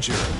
danger.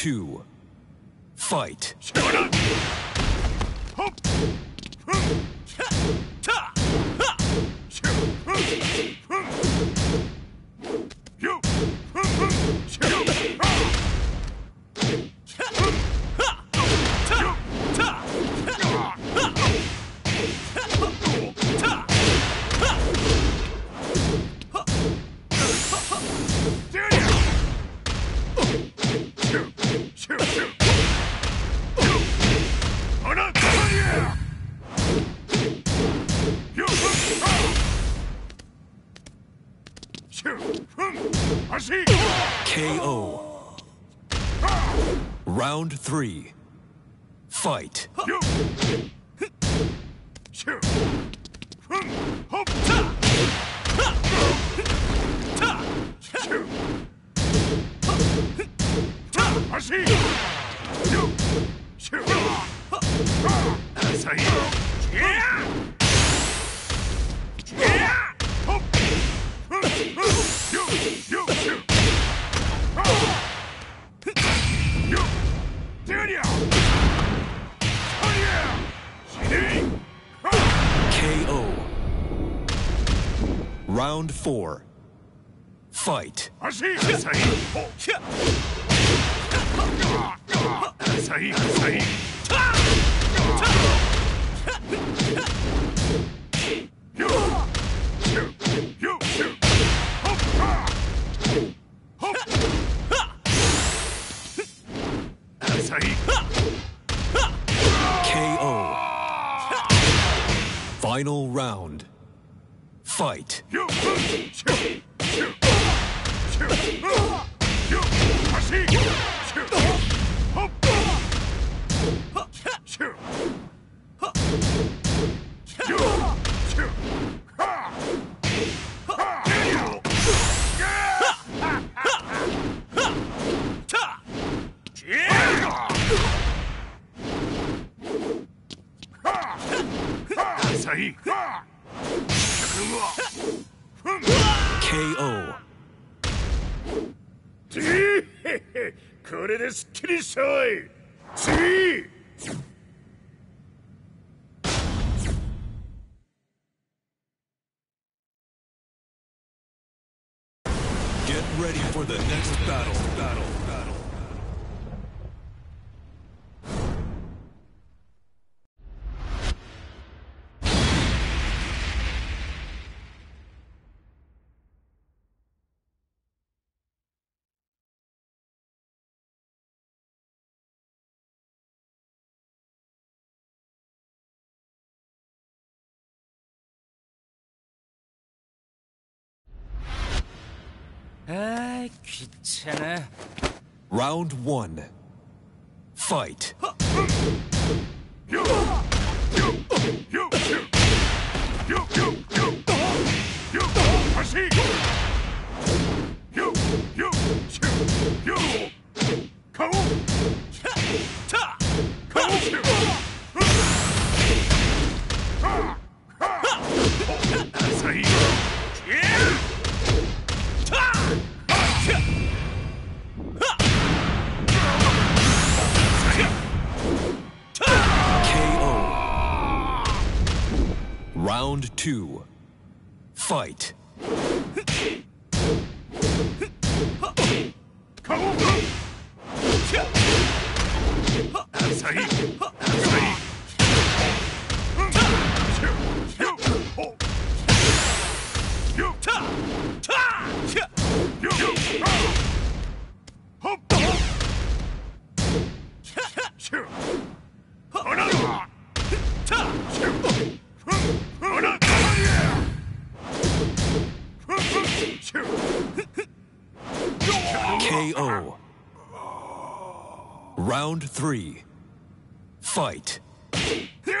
two. Fight. Three. Fight. Round four. Fight. KO. Final round. Fight. 타. 사이 KO. これですっきりしたわい次 Get ready for the next battle. Battle. 아이, 귀찮아. Round 1. Fight. Round two. Fight. 가 Round three. Fight. 대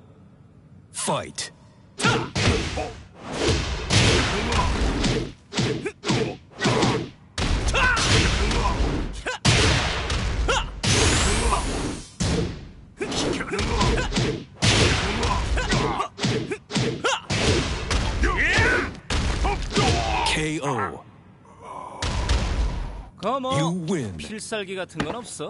Fight. KO. 거뭐 You win. 필살기 같은 건 없어?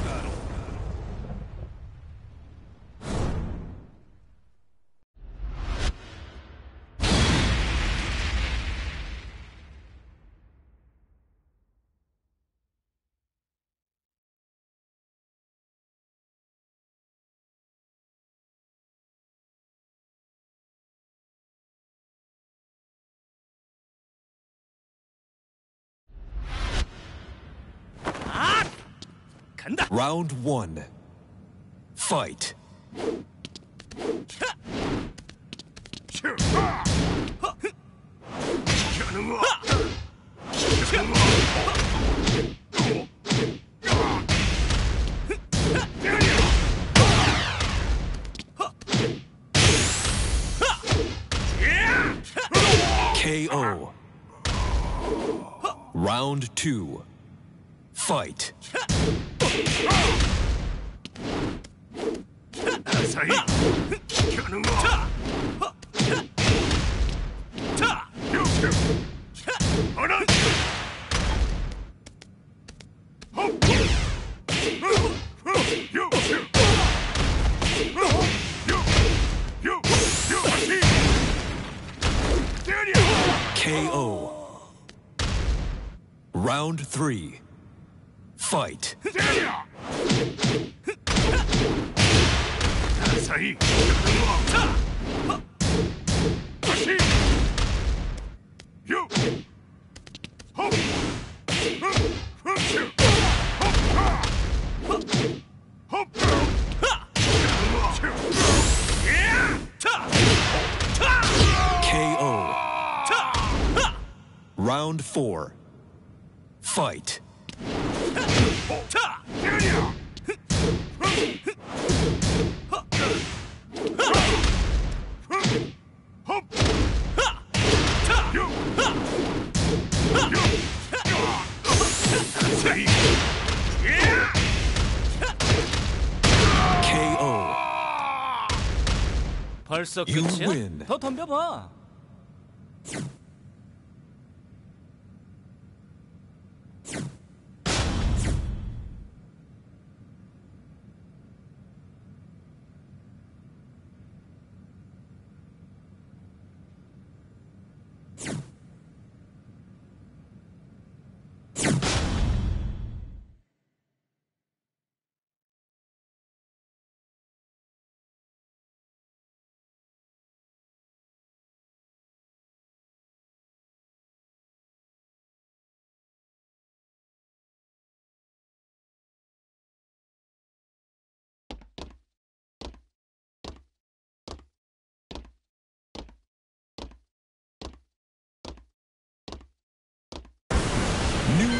Round one. Fight. KO. Round two. Fight. KO. Round three fight. Round 4. Fight. 벌써 끝이야? 더 덤벼봐.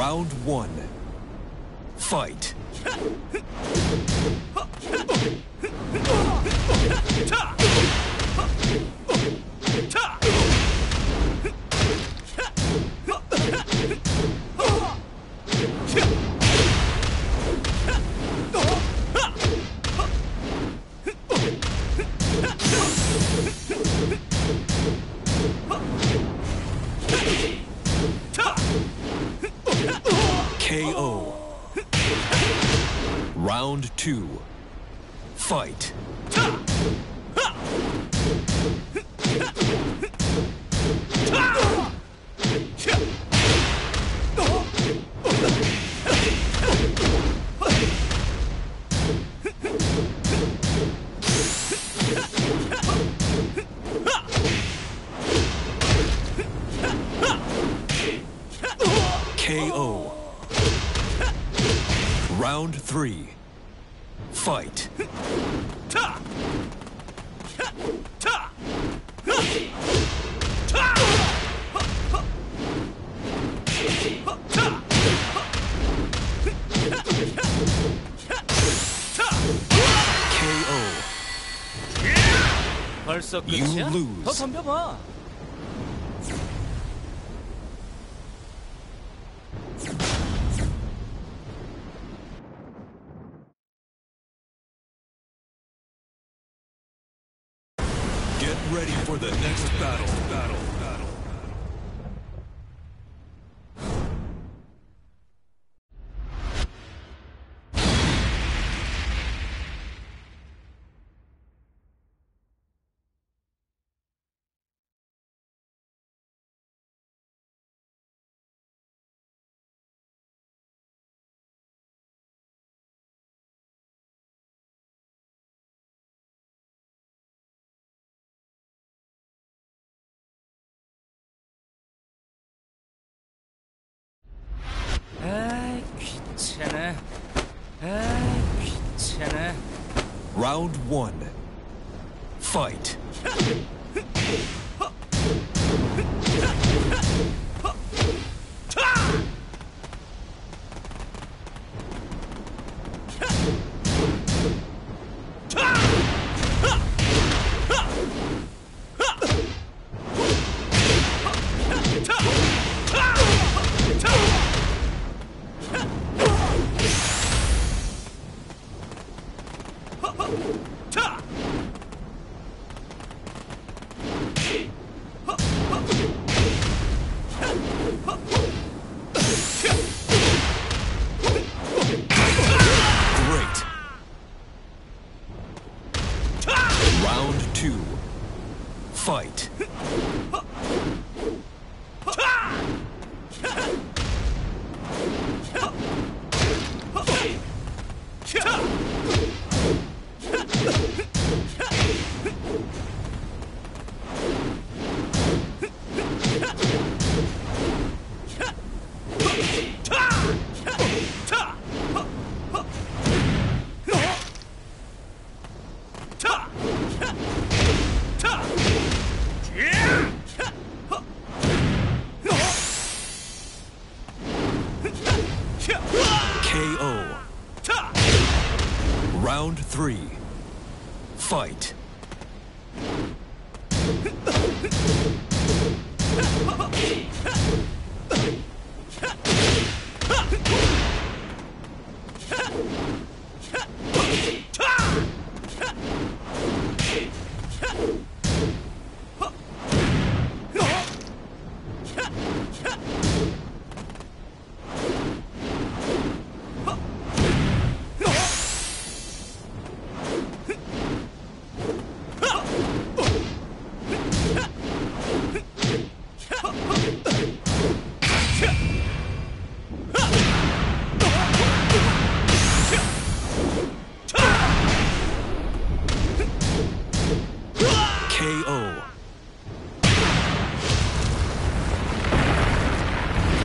Round one. Fight. 벌써 끝이야? 더 덤벼봐. Round one. Fight.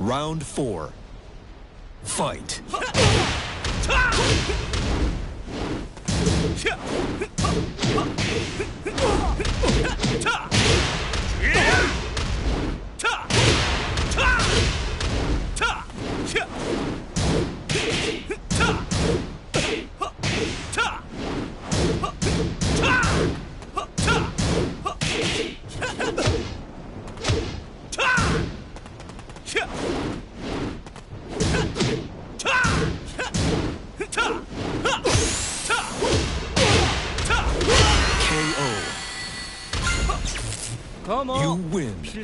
Round four. Fight.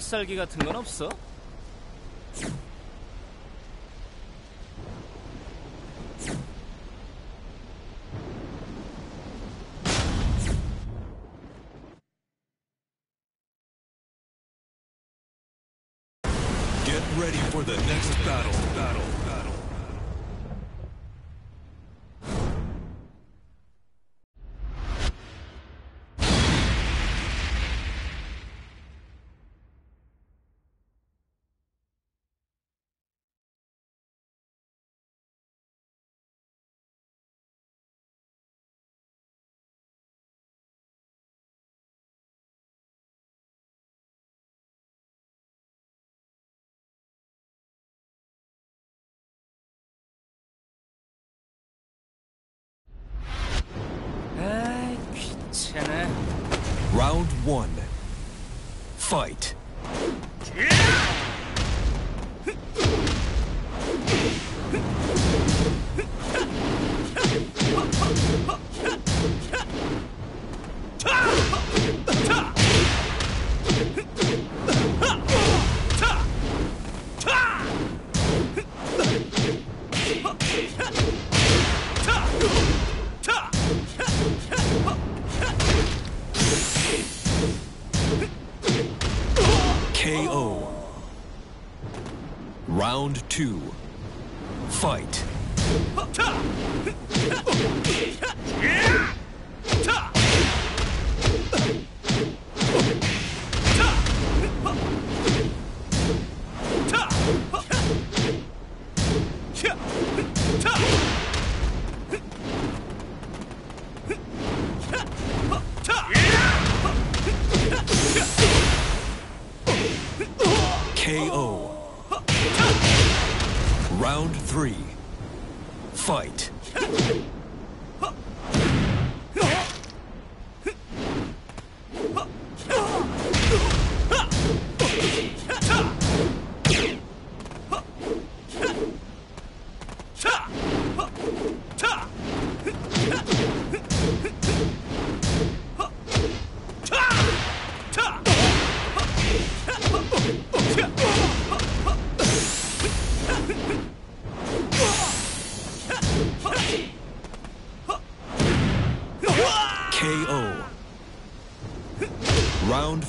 필살기 같은 건 없어? One. Two.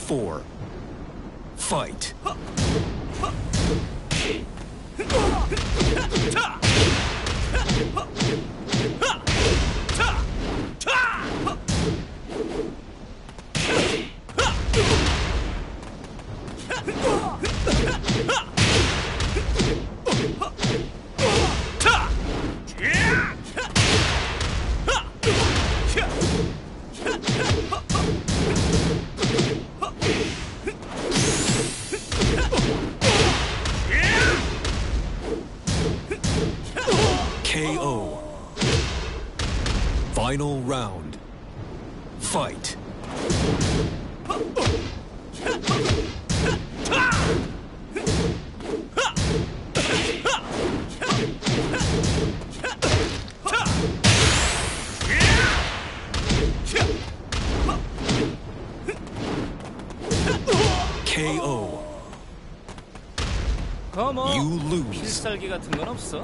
Four. round. Fight. KO. 거뭐 You lose. 필살기 같은 건 없어?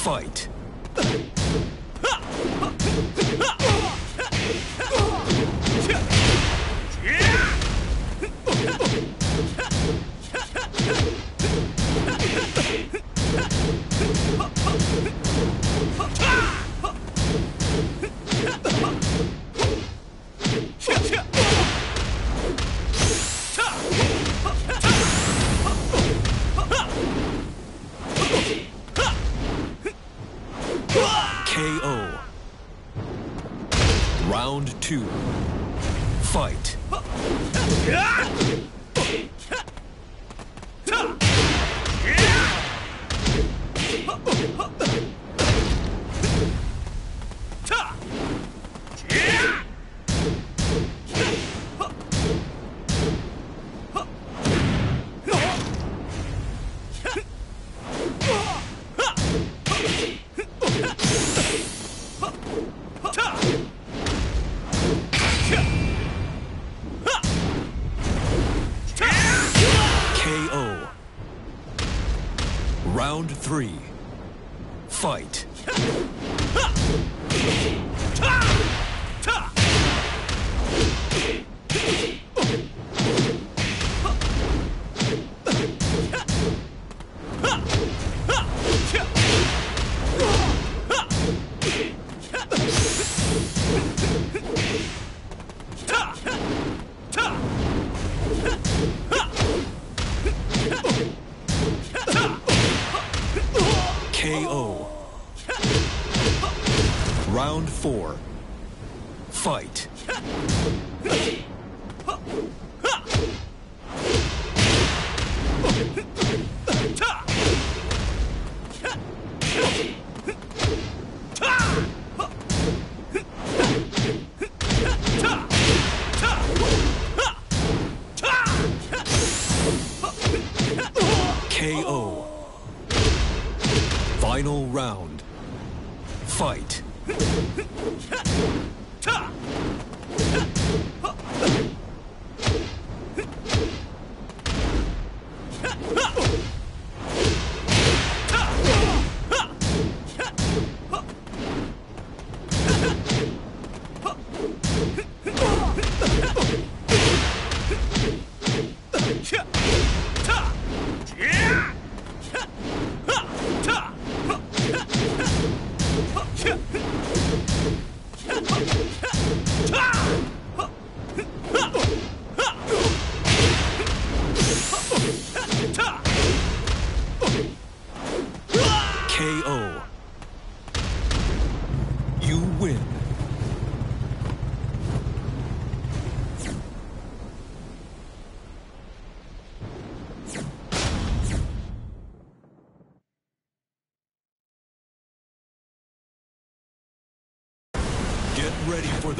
Fight.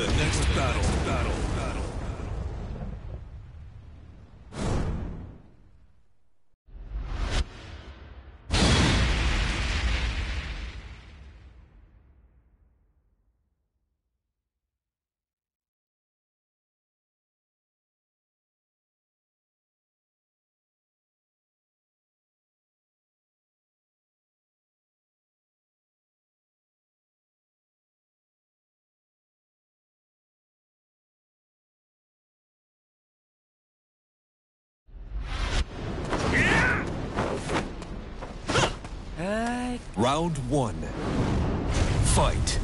The next Round one. Fight.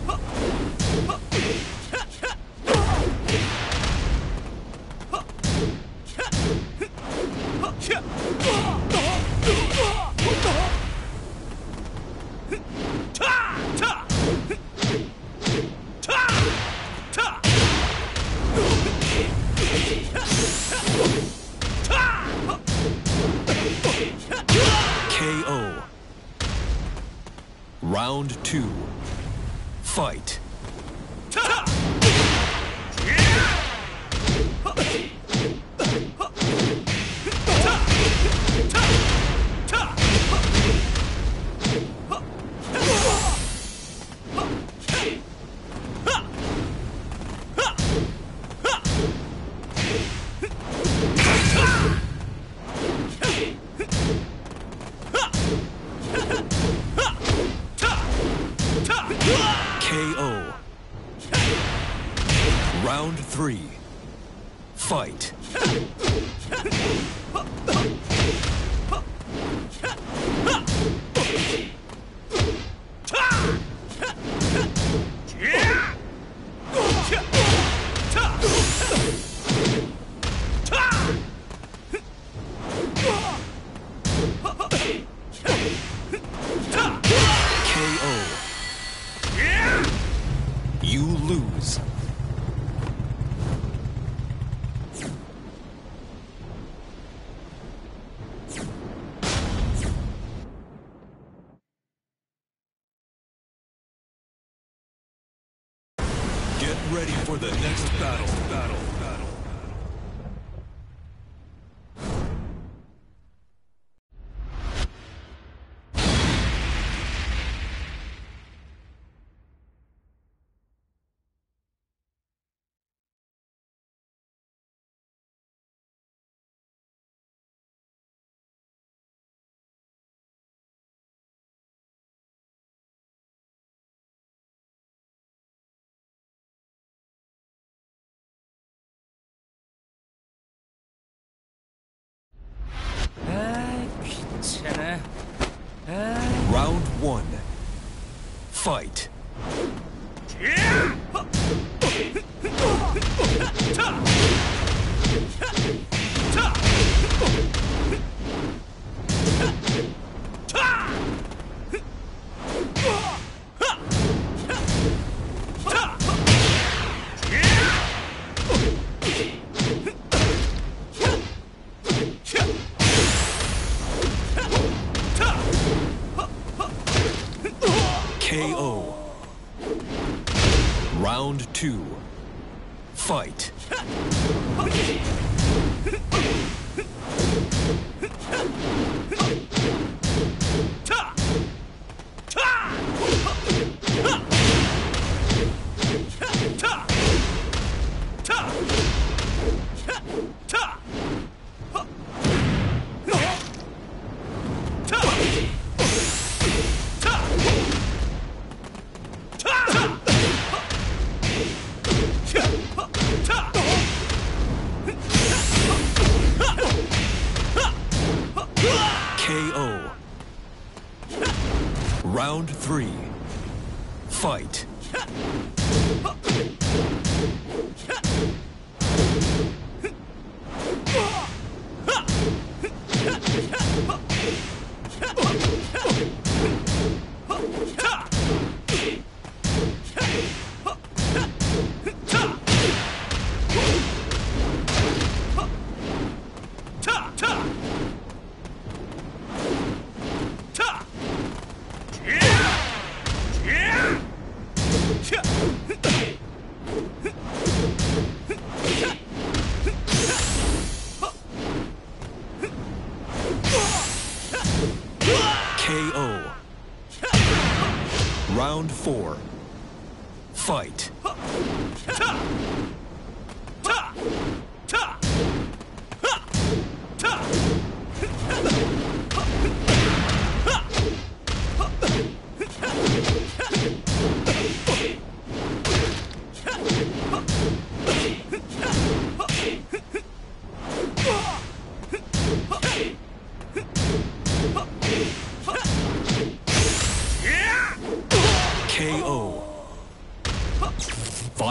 Two. One. Fight.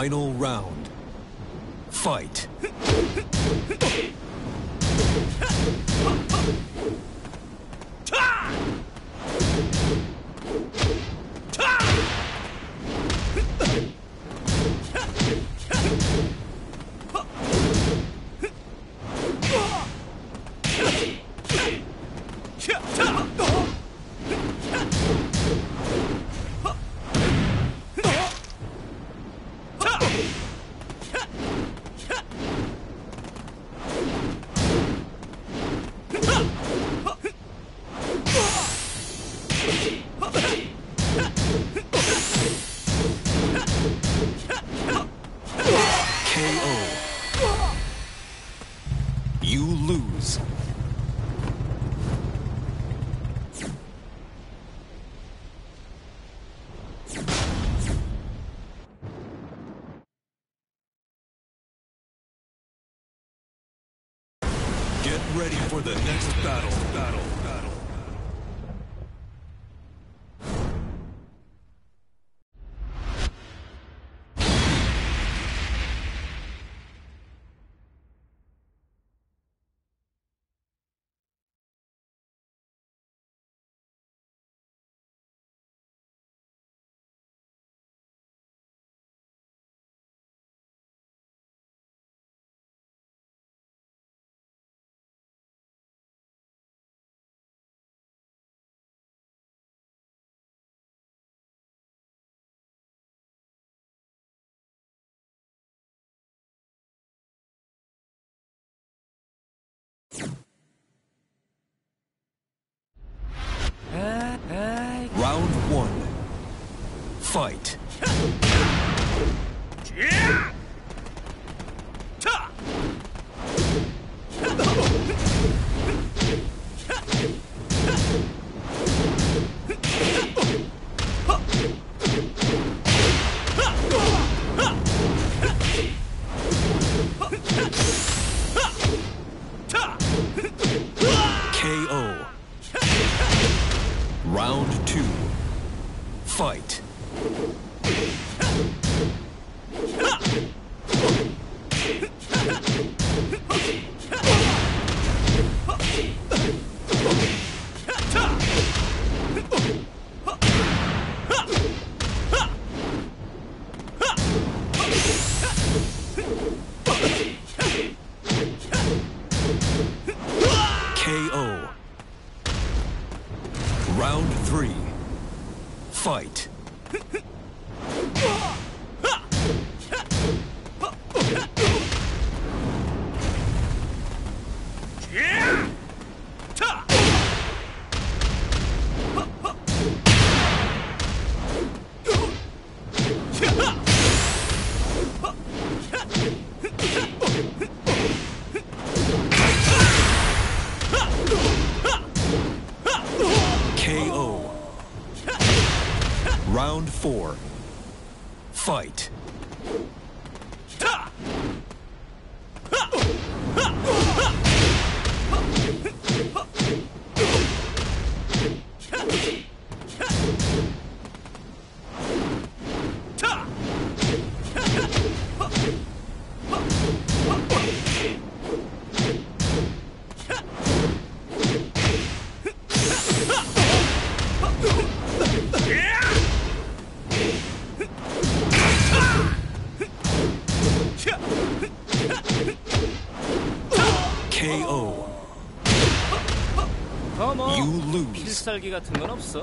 Final round. Fight. the next battle. fight. four. Fight. 살기 같은 건 없어?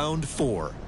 Round four.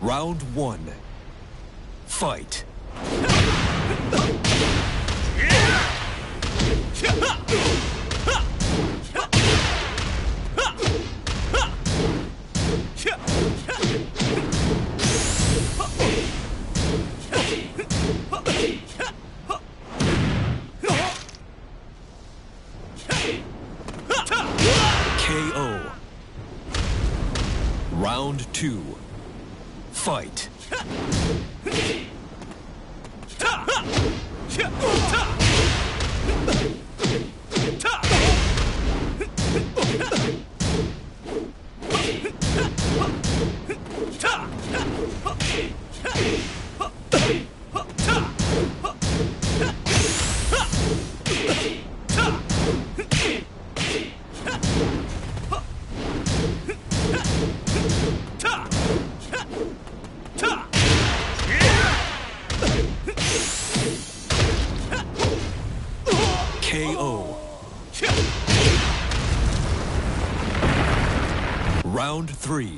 Round one. Fight. three.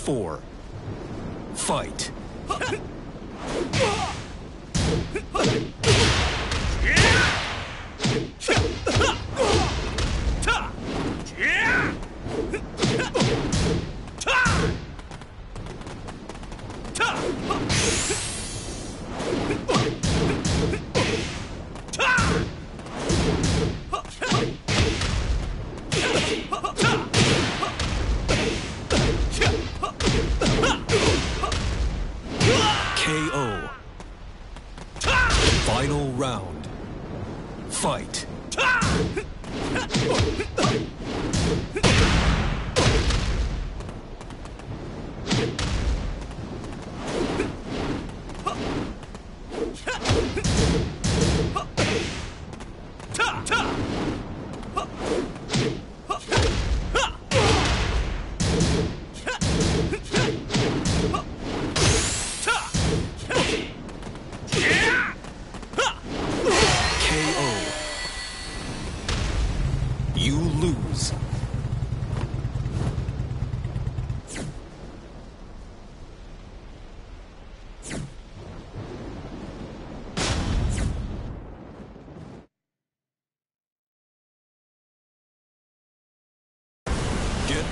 four. Fight.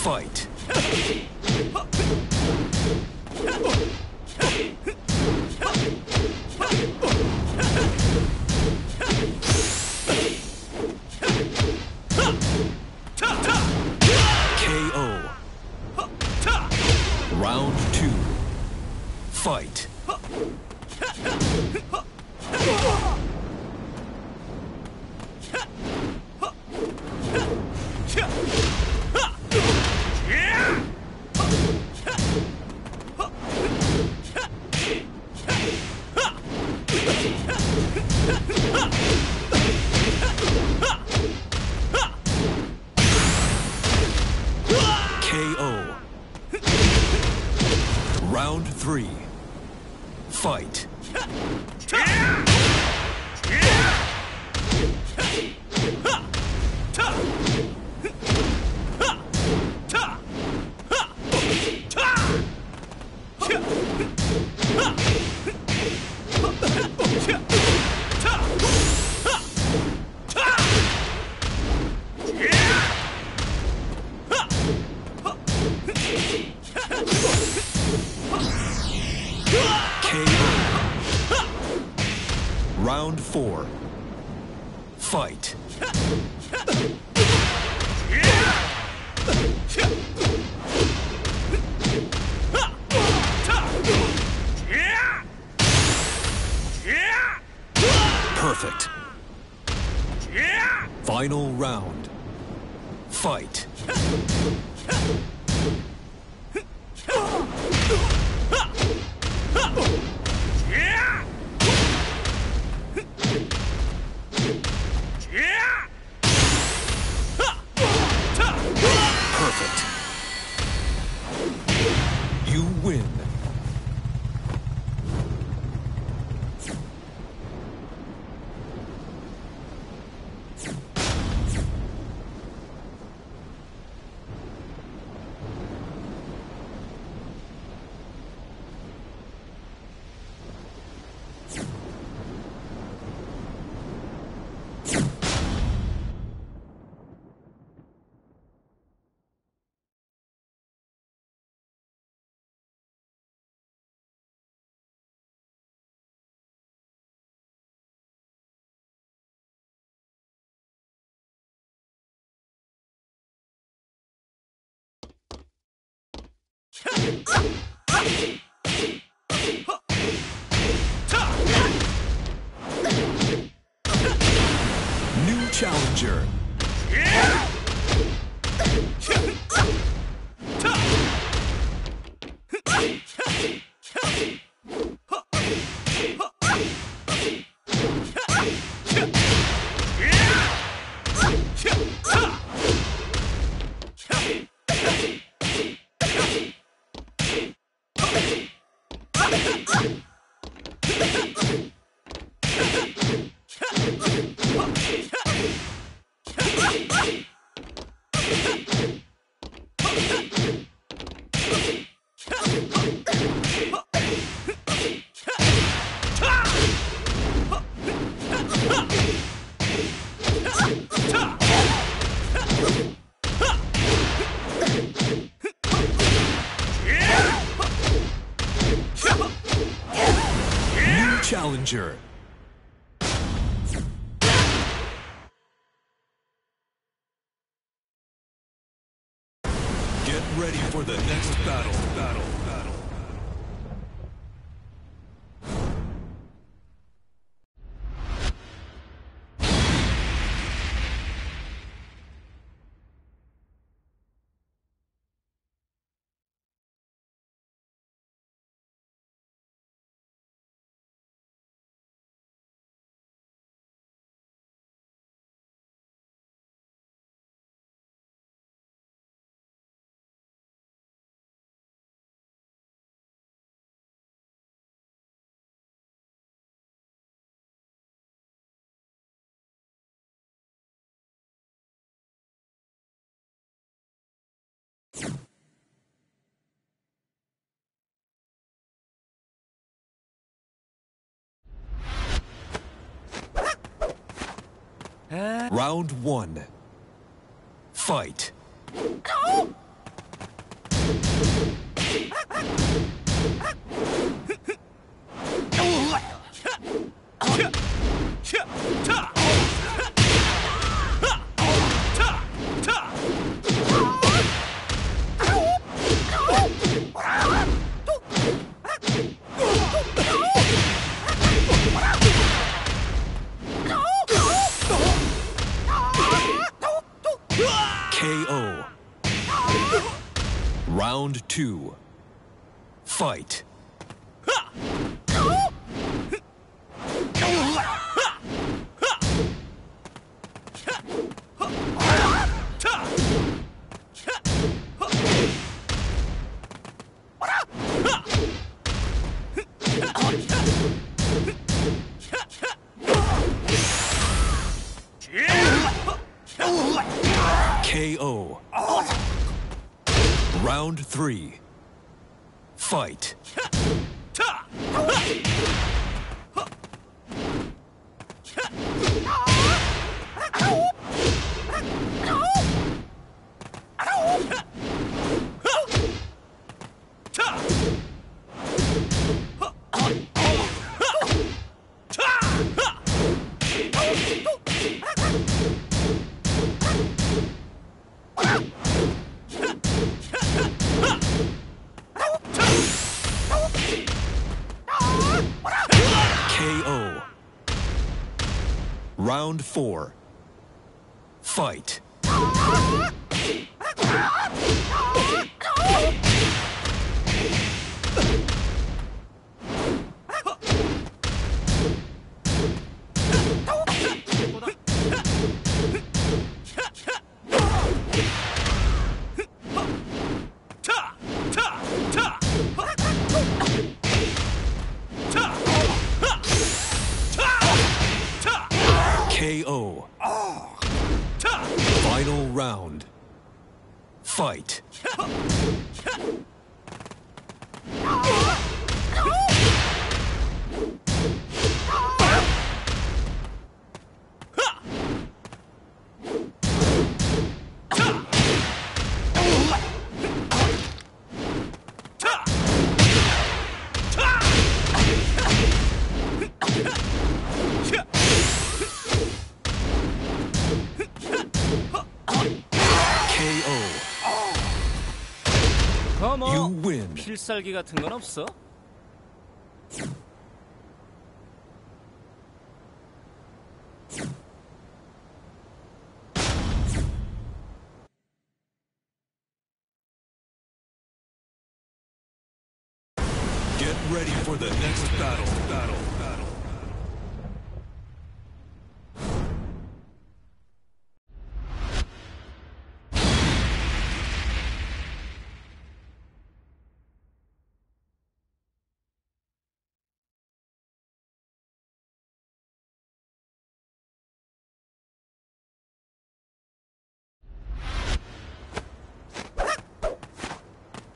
fight. four. New challenger. New challenger. Round one. Fight. Round two. Fight. Round four. 필살기 같은 건 없어?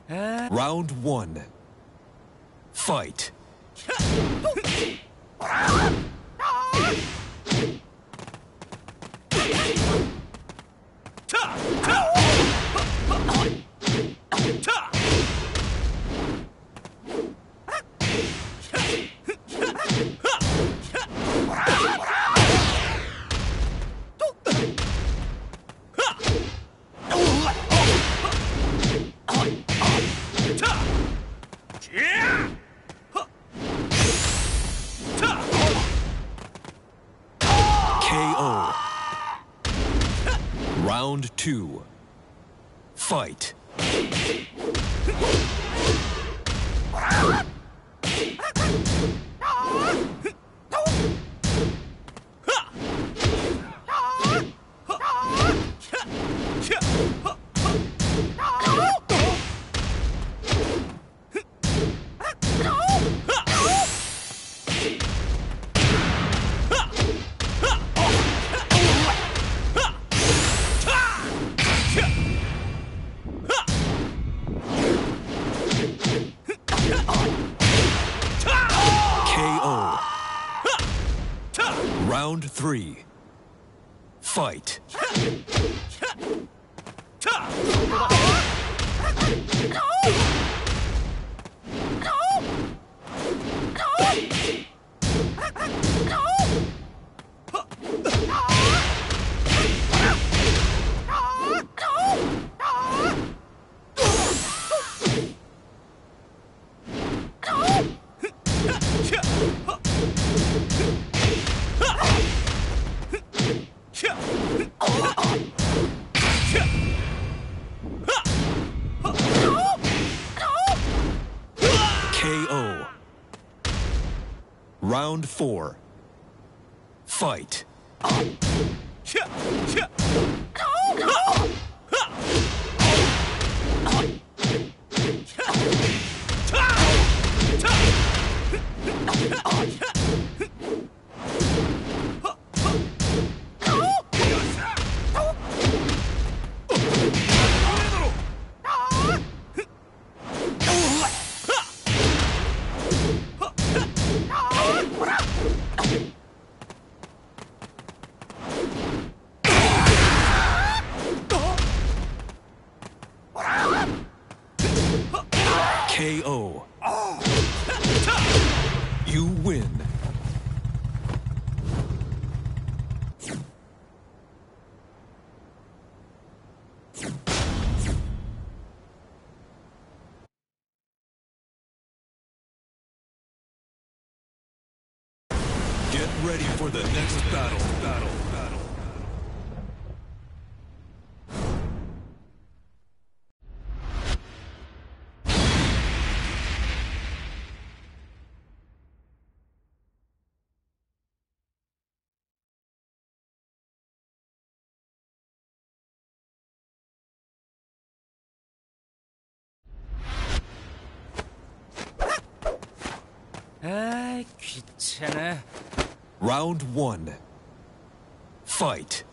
Round one. Fight. two. Fight. Fight. Four. Fight. 아이 귀찮아. Round one. Fight.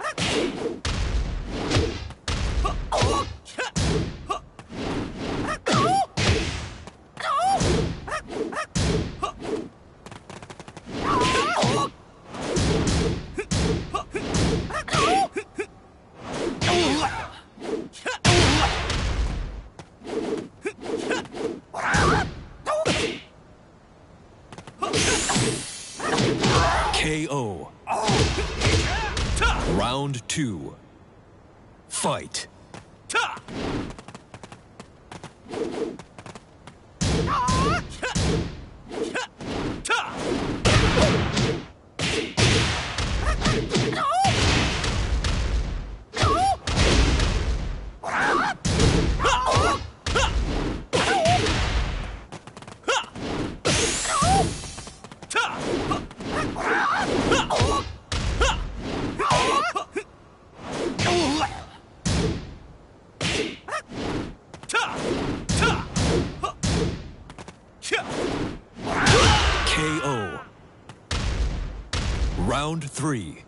Three.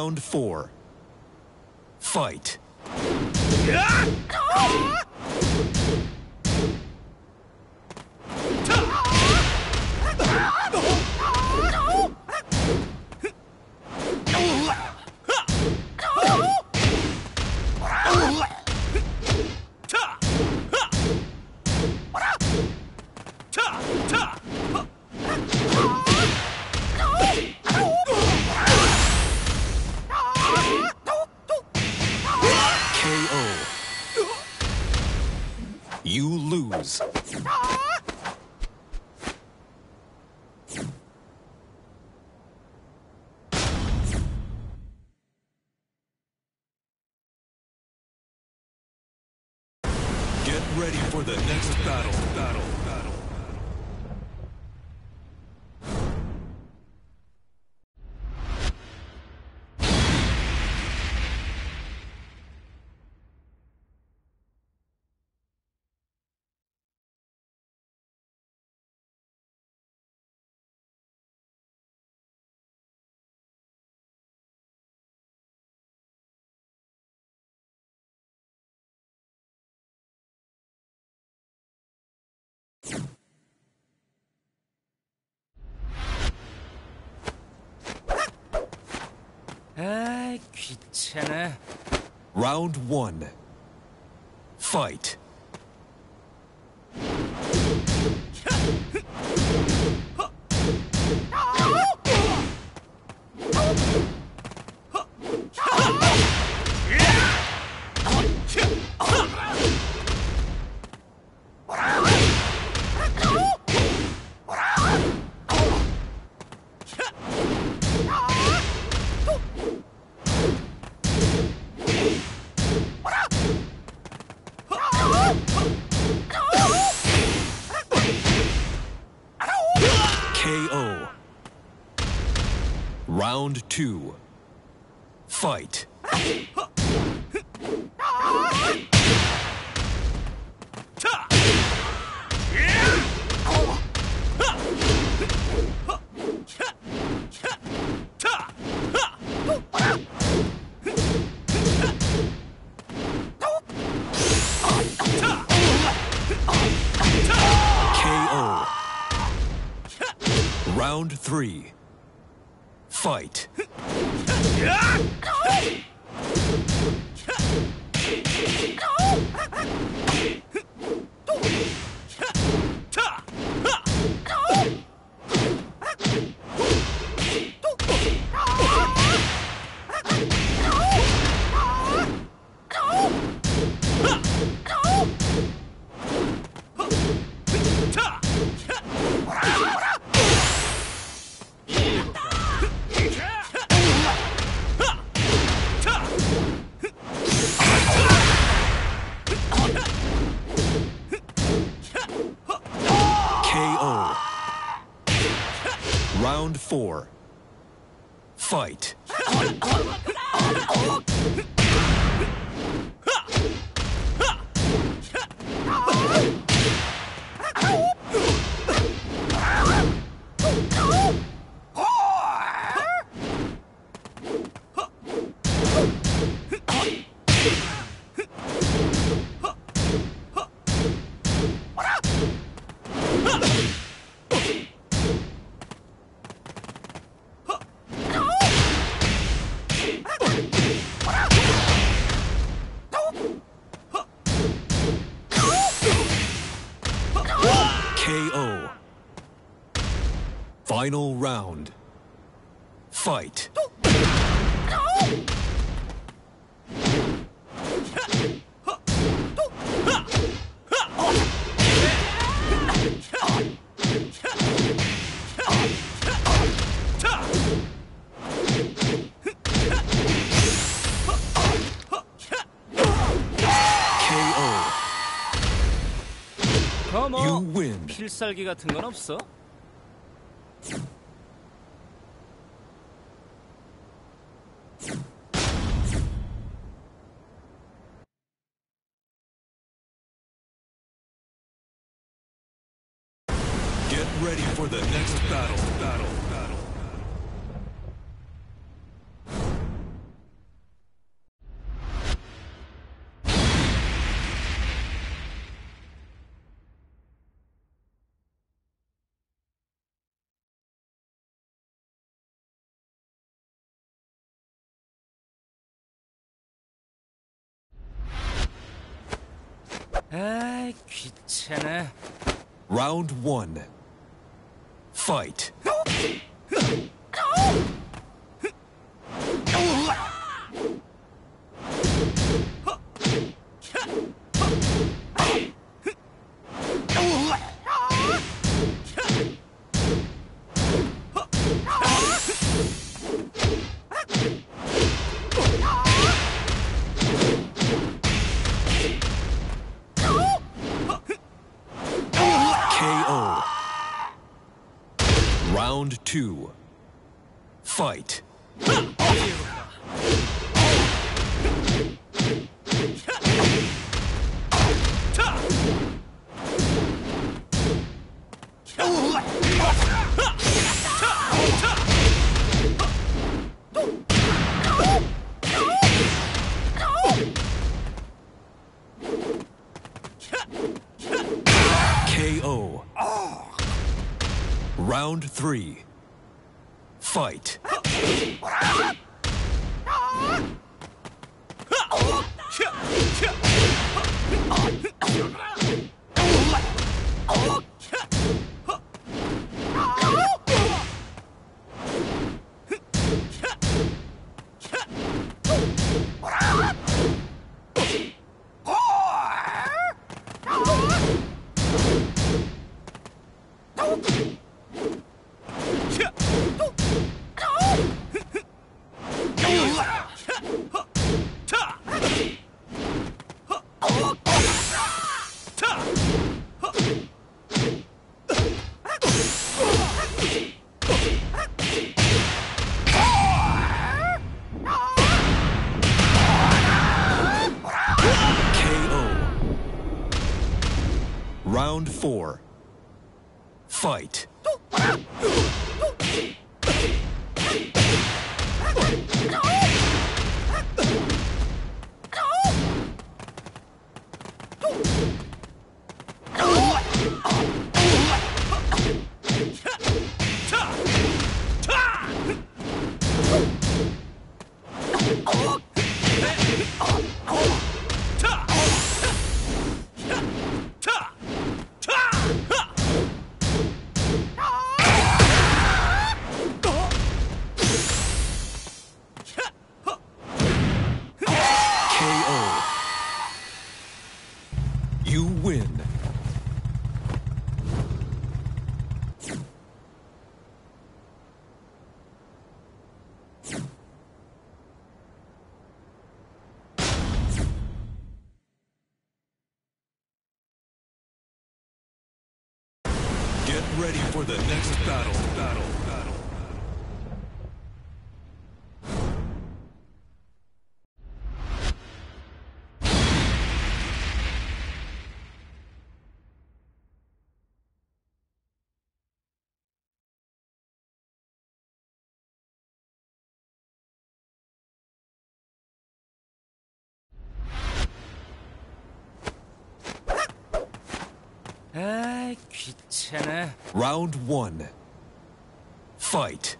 Round four. Fight. 아, 귀찮아. Round one. Fight. Round two. Fight. Four. Final round. Fight. K.O. You win. 필살기 같은 건 없어? 아이, 귀찮아. Round one. Fight. Round four. Fight. 아이, 귀찮아. Round one. Fight.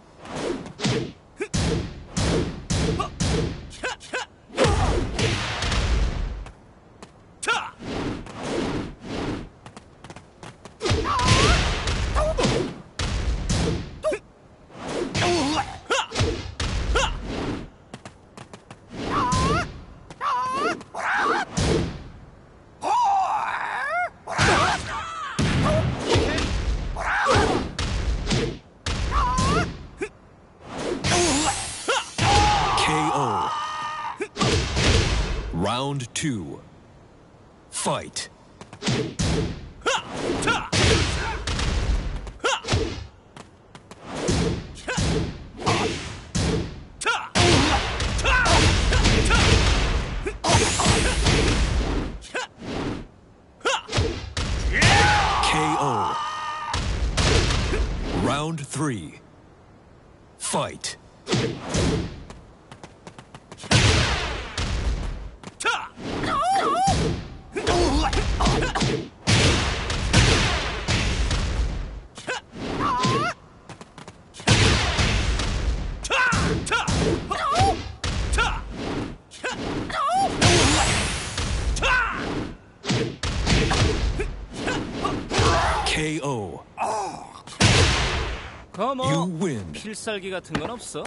필살기 같은 건 없어?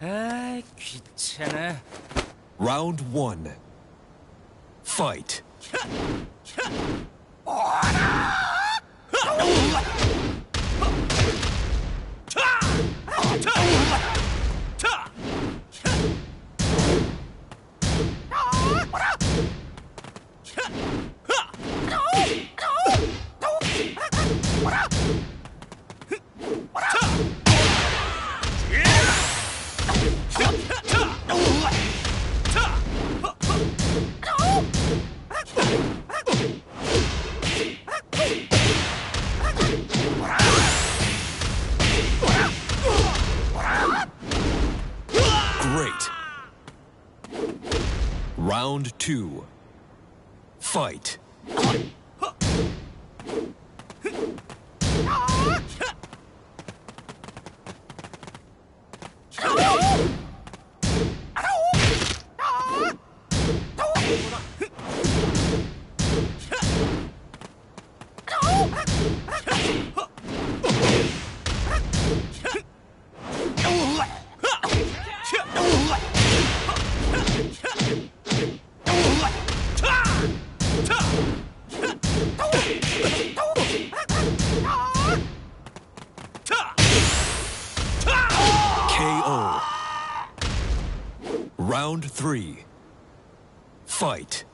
아이 귀찮아. Round one. Fight. Two. Fight. Fight.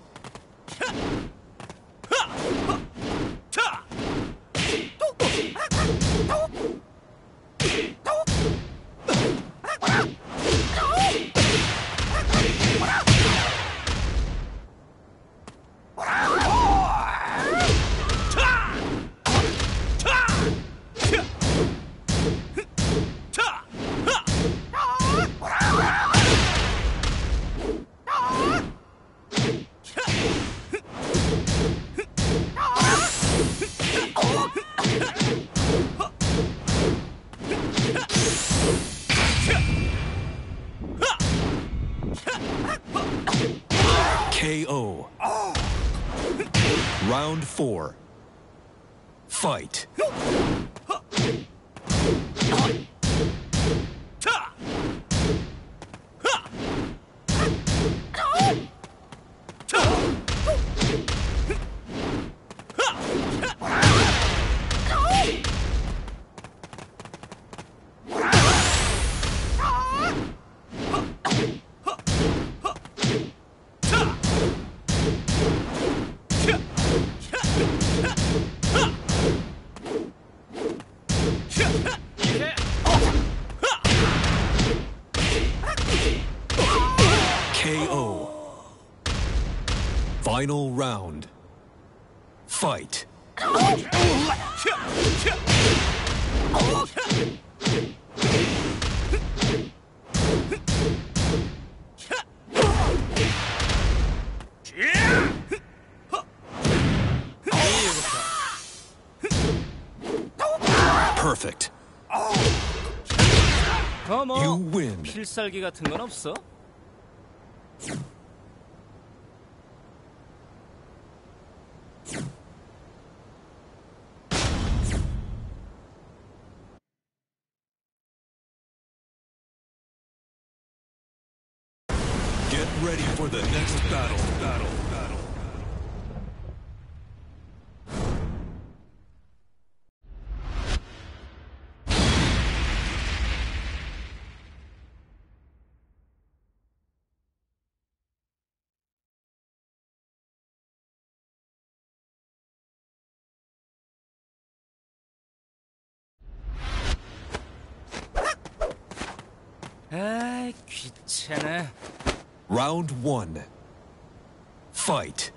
Four. Final round. Fight. Perfect. 거뭐 You win. 필살기 같은 건 없어? 아이, 귀찮아. Round one. Fight.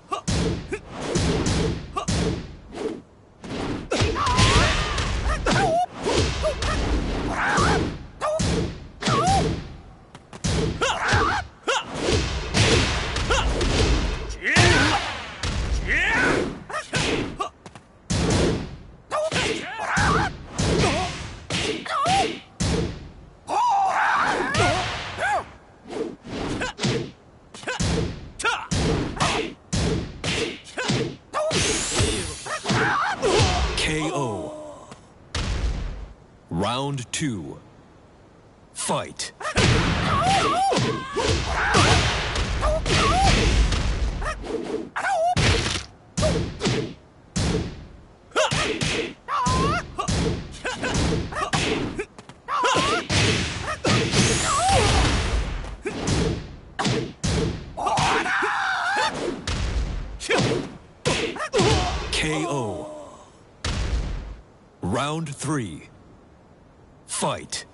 Two. Fight. KO. Round three. Fight.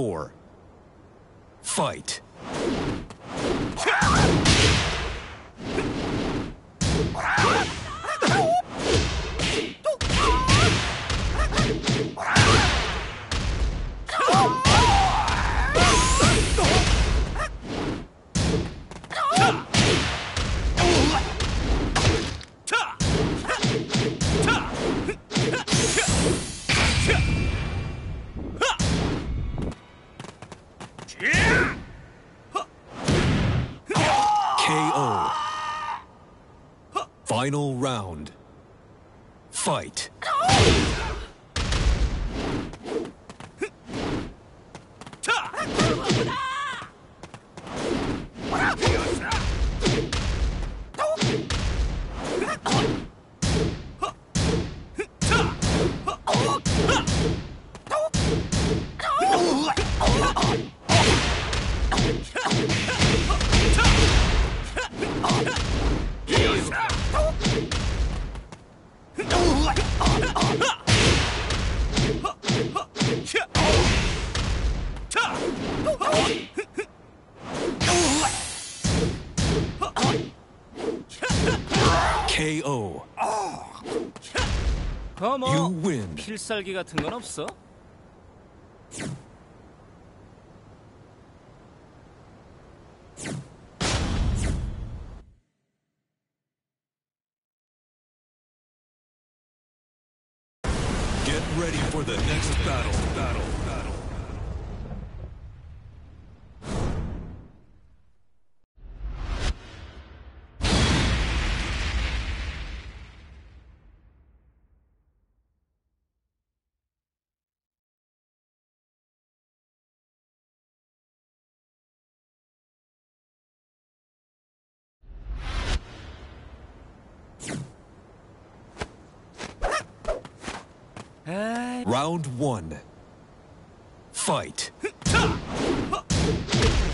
Round Final 뭐. 필살기 같은 건 없어? Round one. Fight.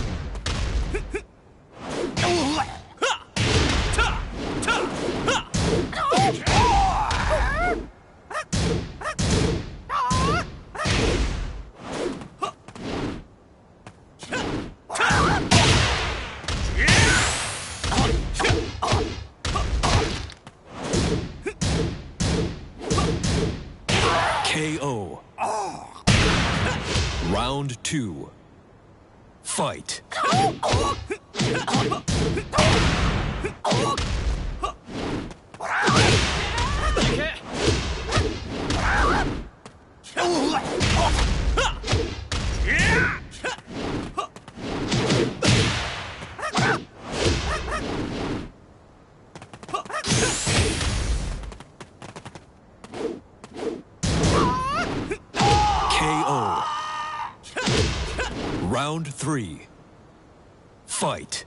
two, fight. three. Fight.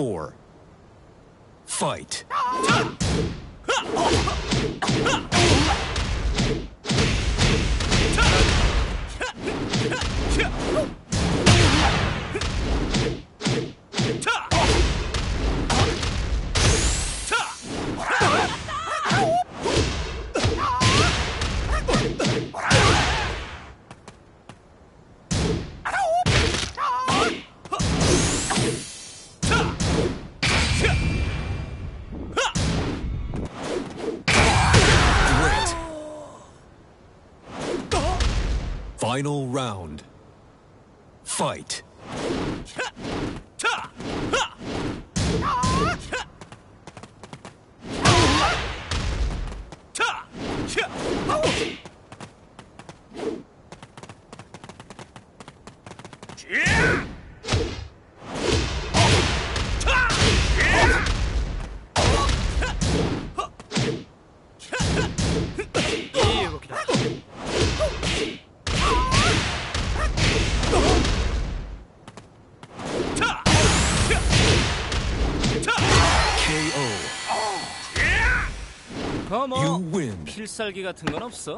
four 음. 필살기 같은 건 없어?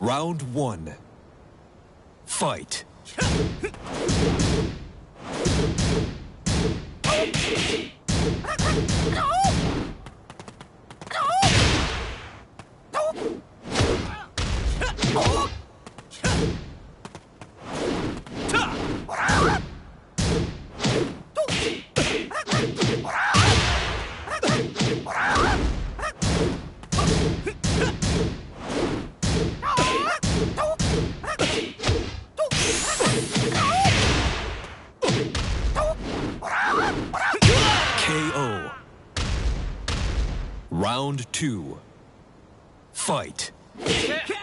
Round one. Fight. Round two. Fight.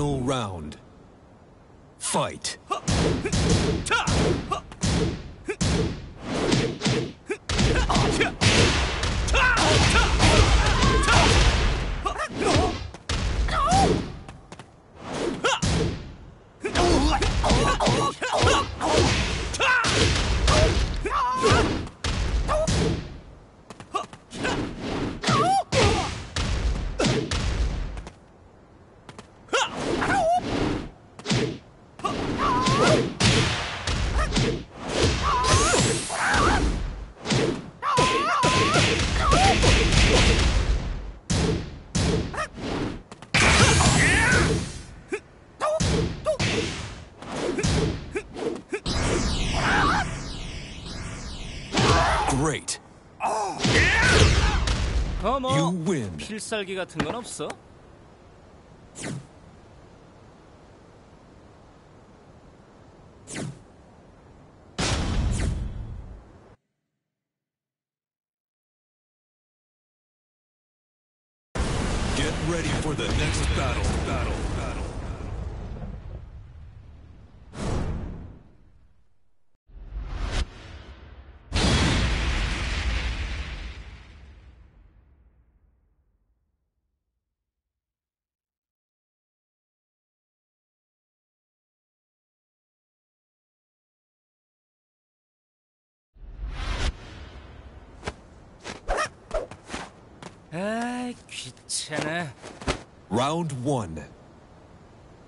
Final round. Fight. 필살기 같은 건 없어? 아이 귀찮아 Round one.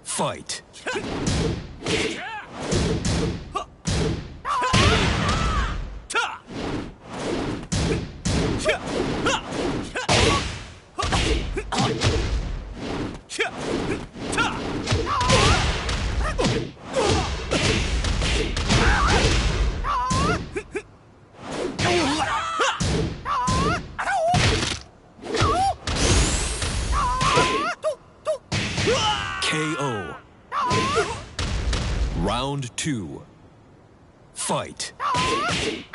Fight. Two. Fight.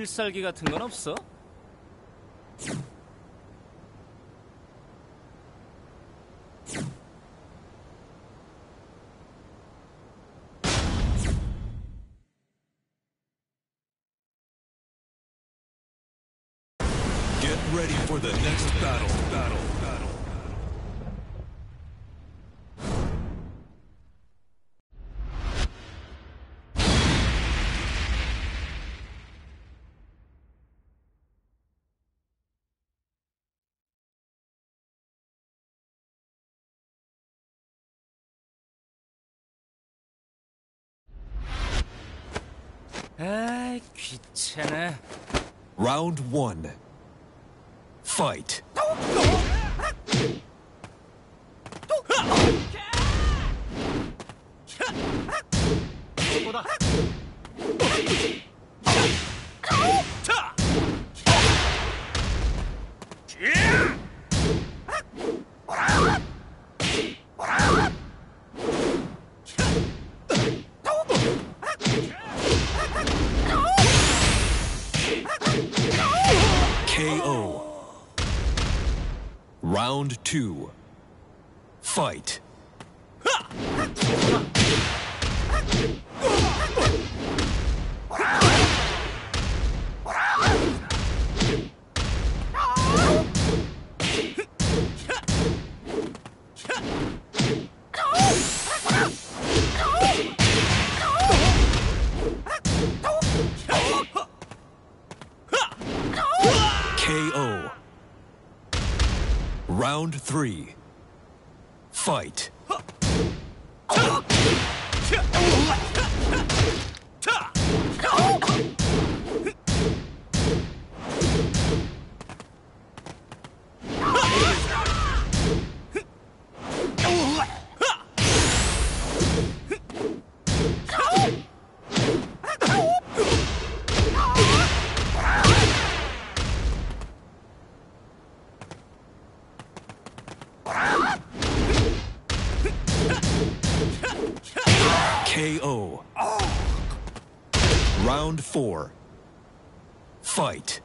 필살기 같은 건 없어? 아이 귀찮아. Round one. Fight. Two. Fight. Round four. Fight.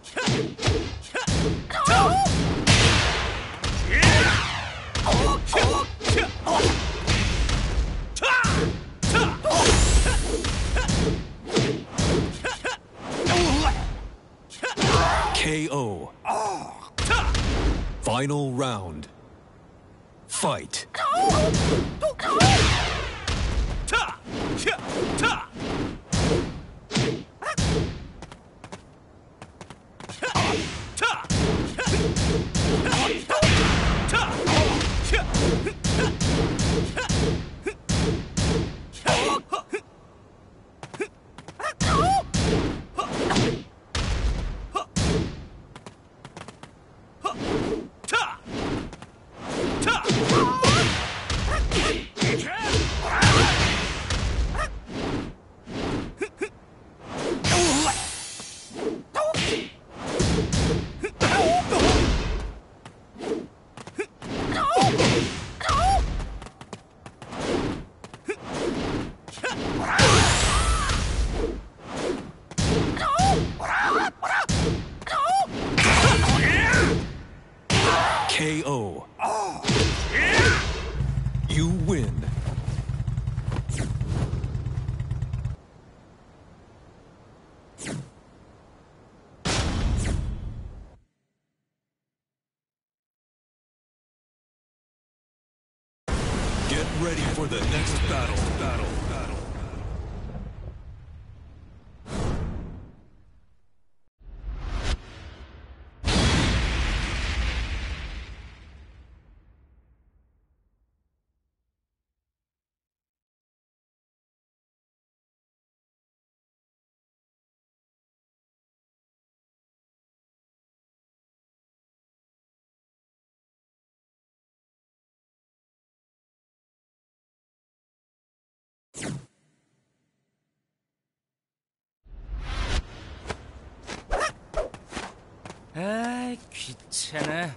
아이, 귀찮아.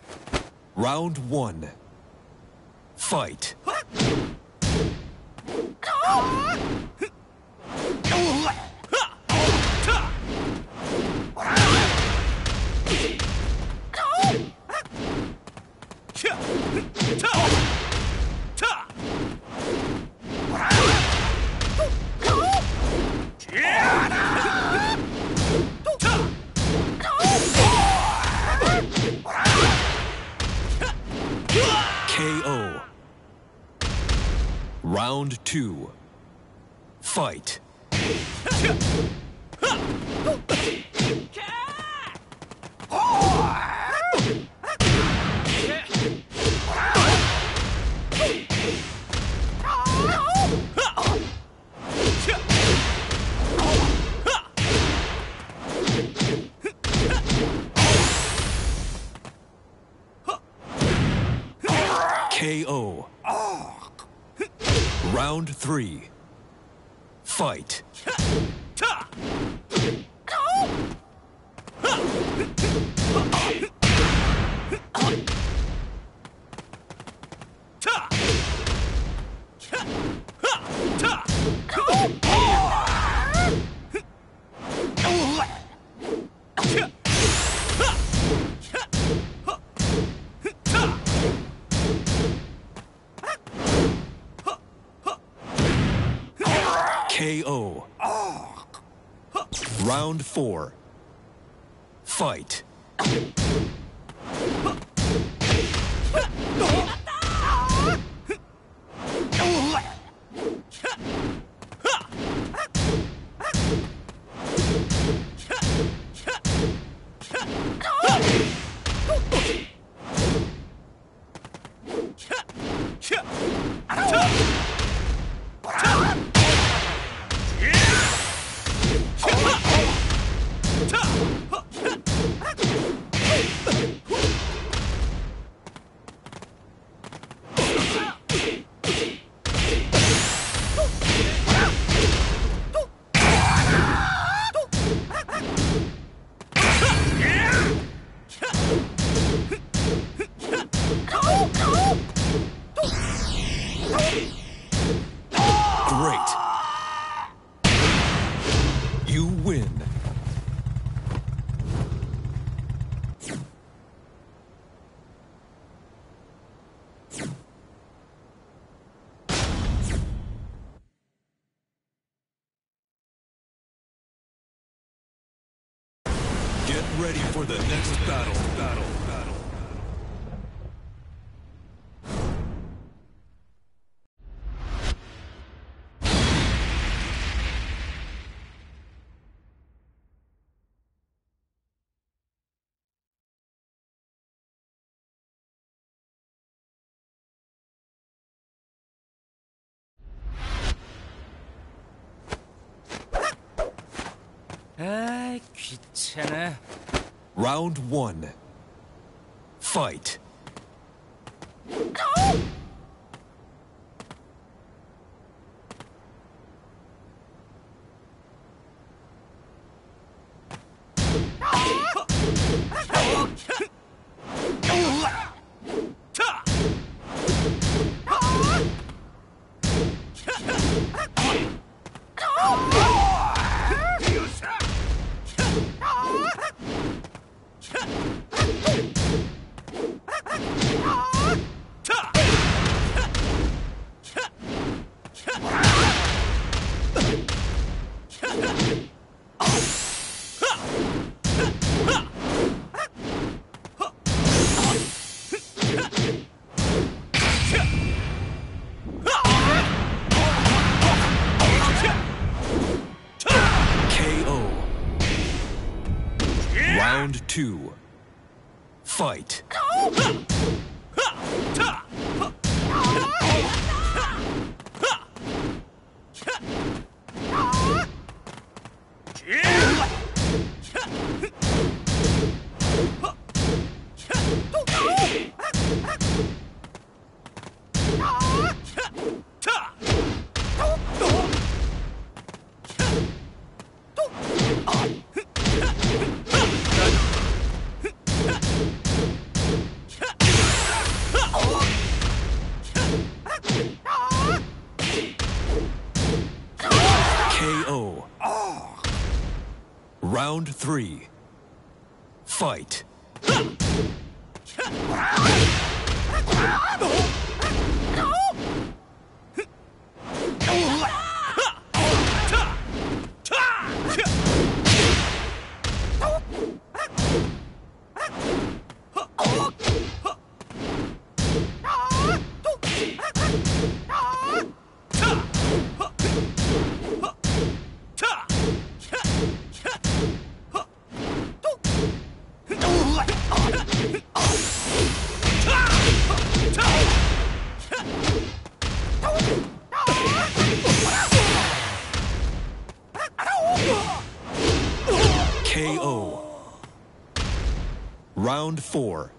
Round one. Fight. Round two. Fight. Round four. Fight. 아이, 귀찮아. Round one. Fight. Two. Fight. Three. Round four.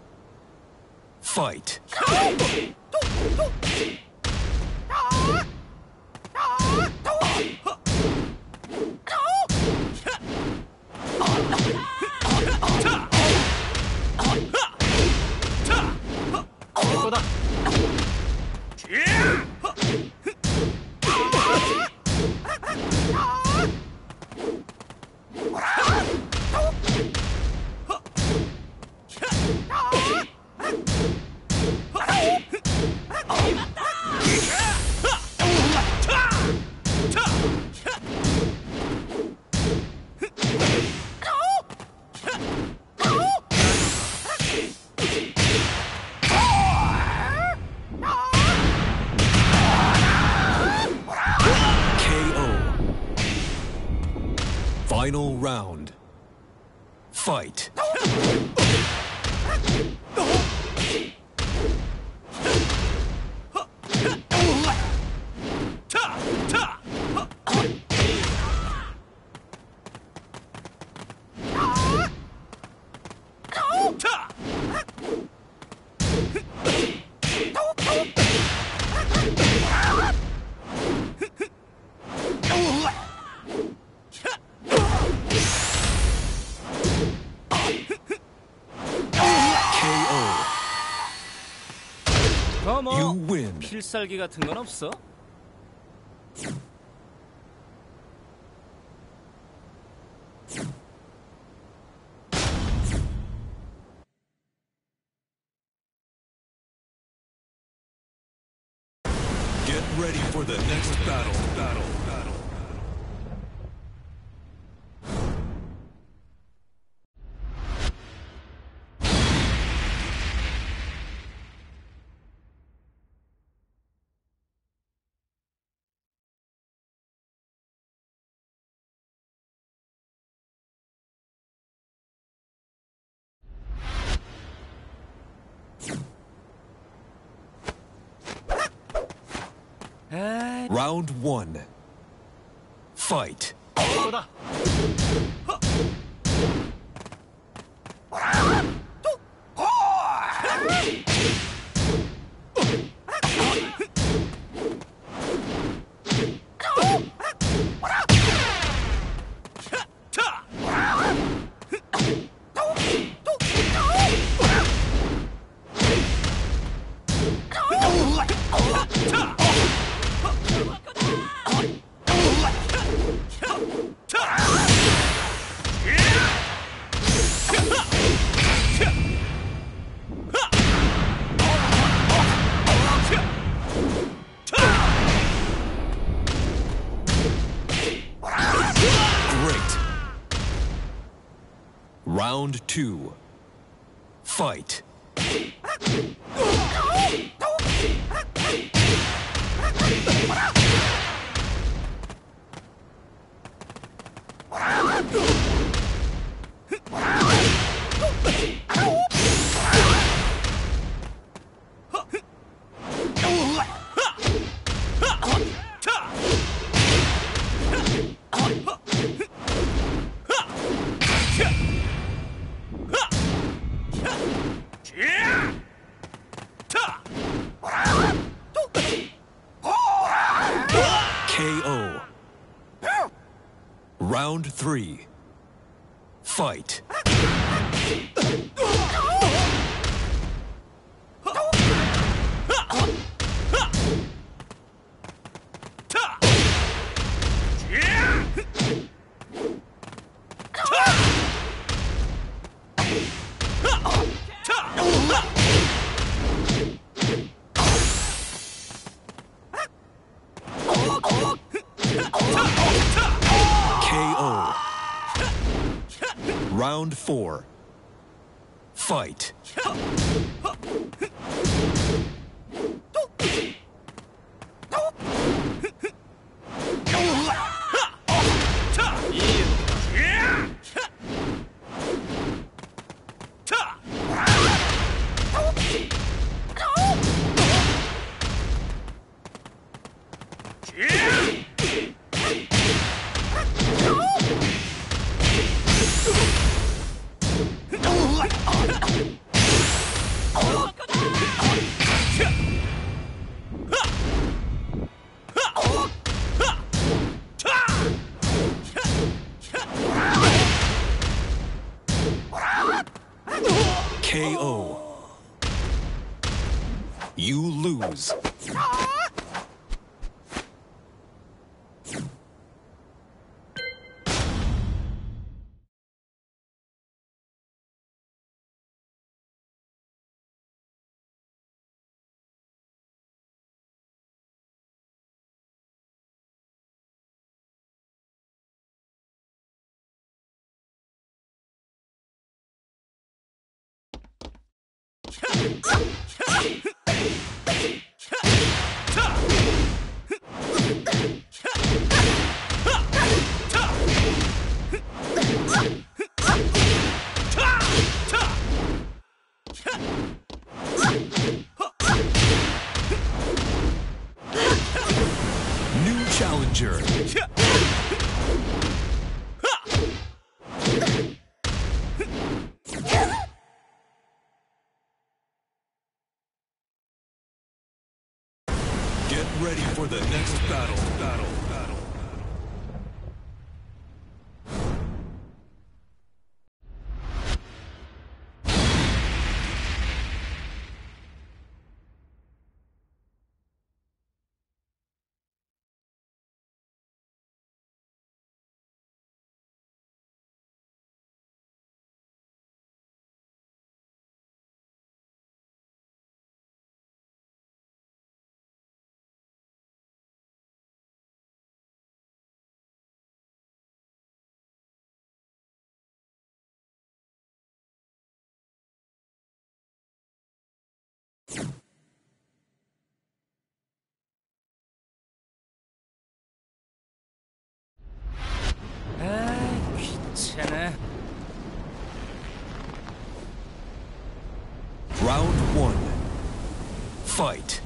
Round. 필살기 같은 건 없어? Round one. Fight. Round two. Four. Fight. Round one. Fight.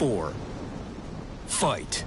Four. Fight.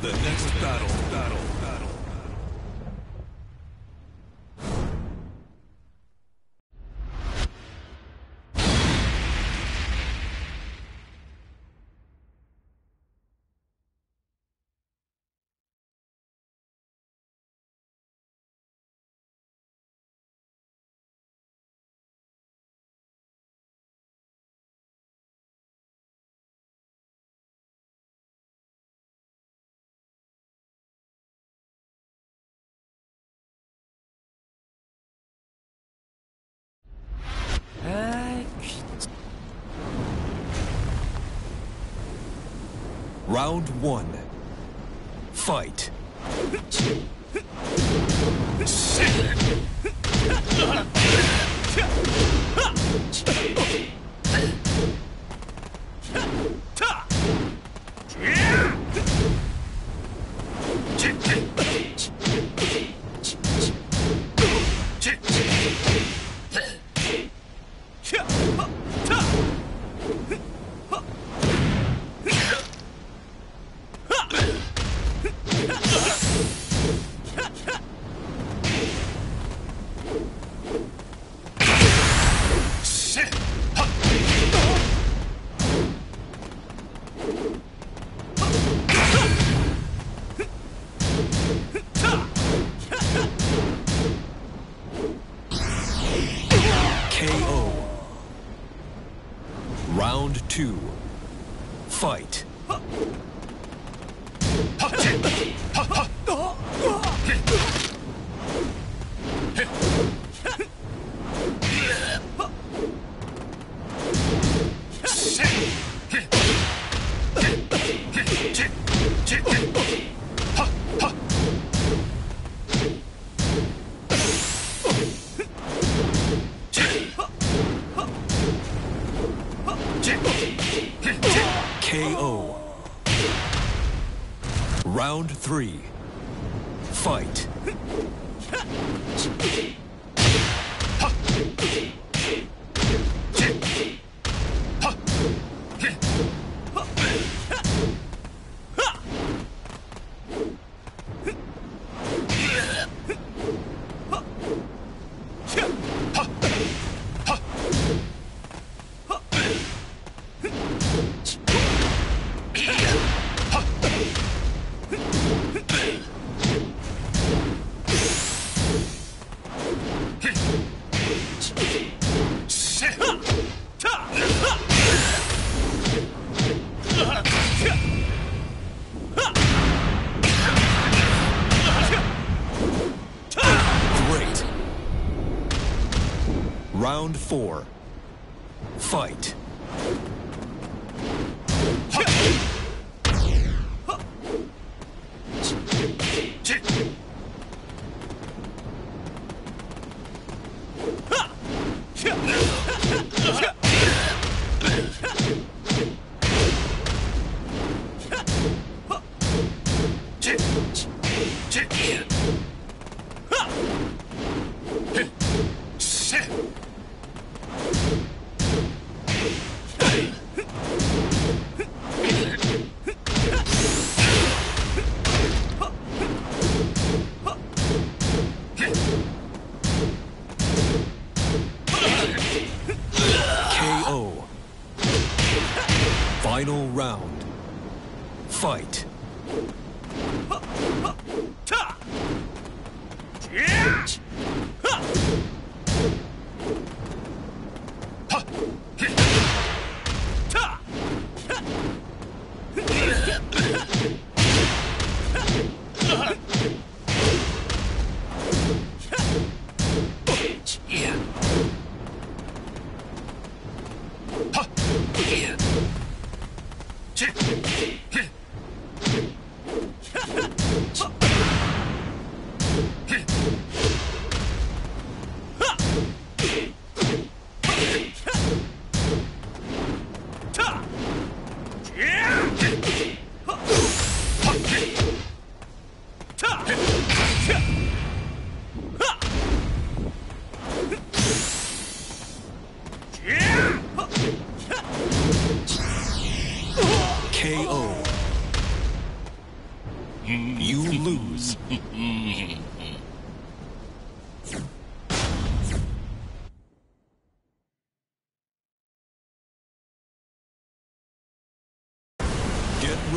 the next battle. Round one. Fight. Shit! three. round four.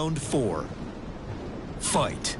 Round four. Fight.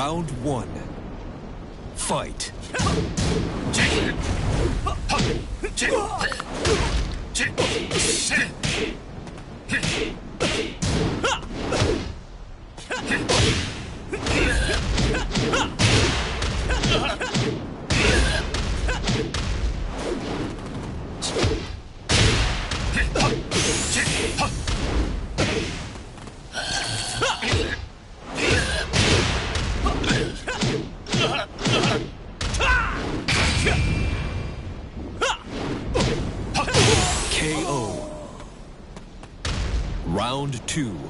Round one. Fight. Two.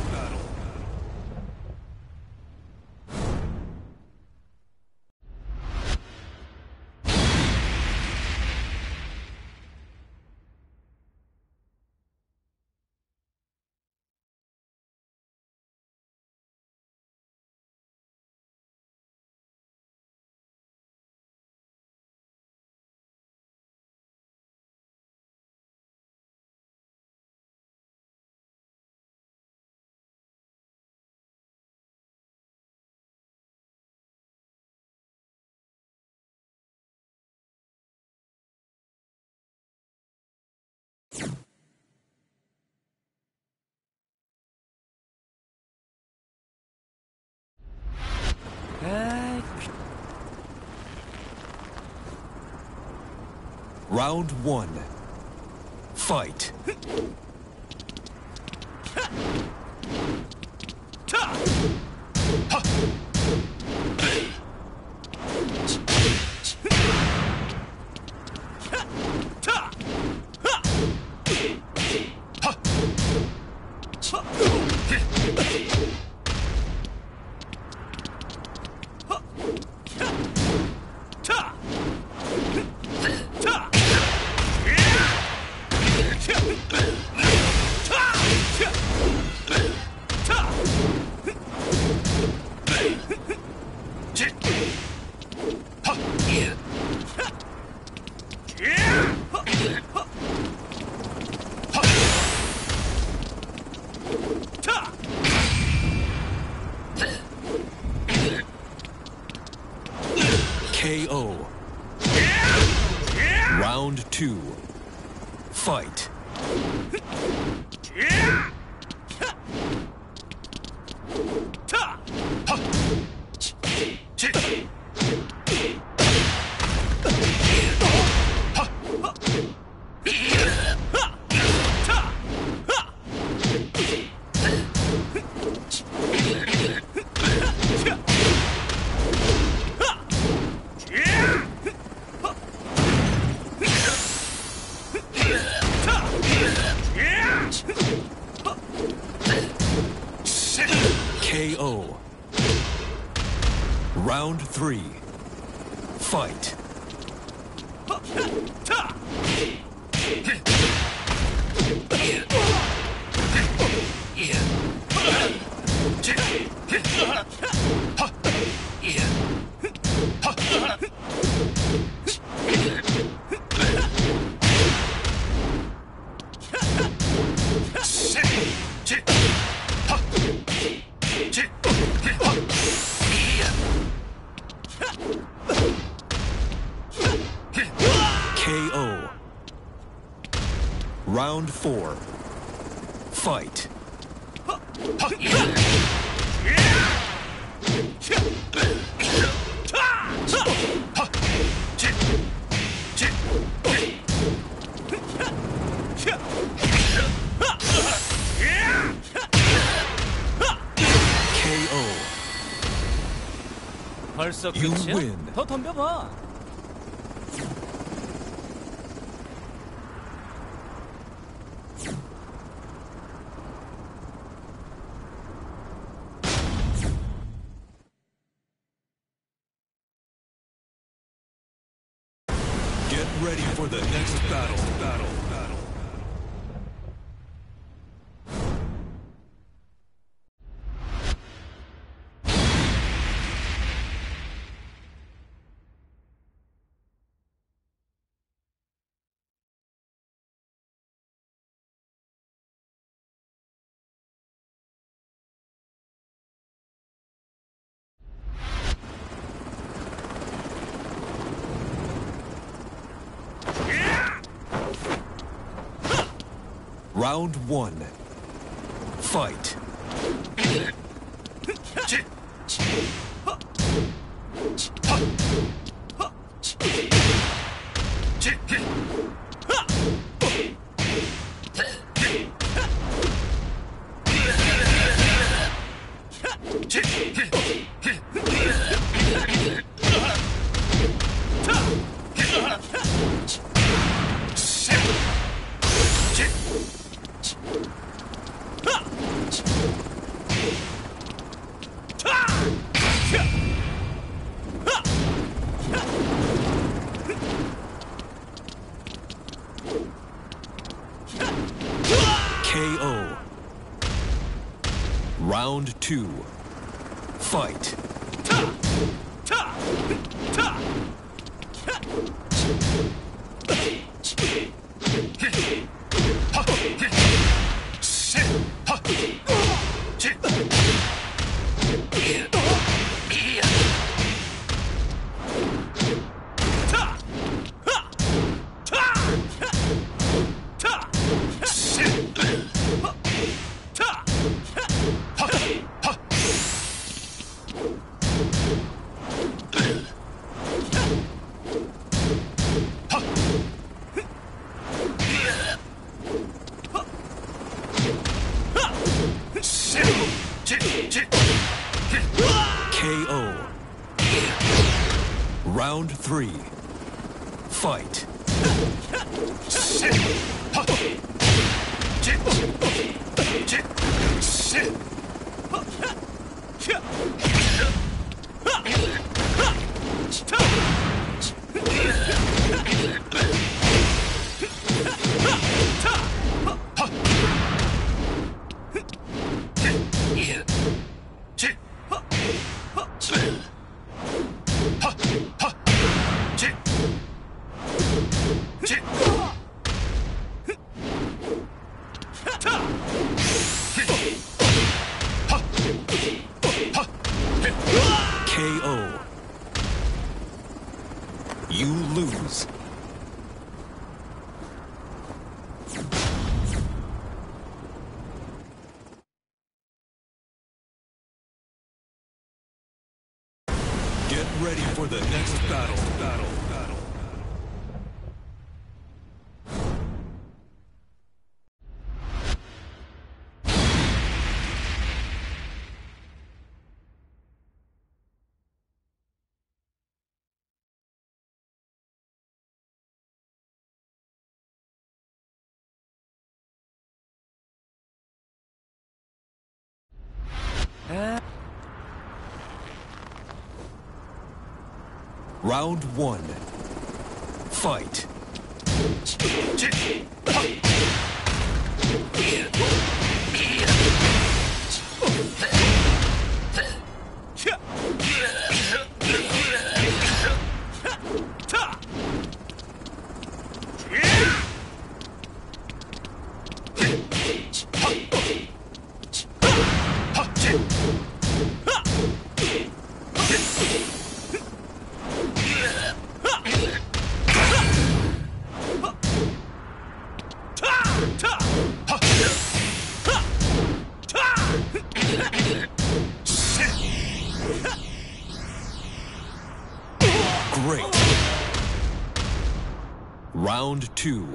What? Round one. Fight. Three. Fight. Four. Fight. KO. 벌써 You 끝이야? win. 더 덤벼봐. Round one. Fight. Round one. Fight. Two.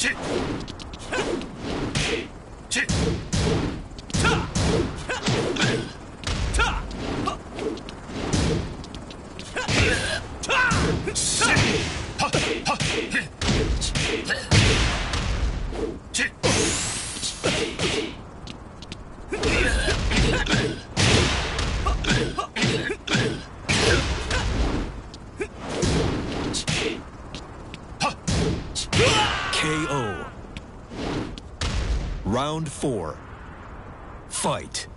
KO. Round four. Fight.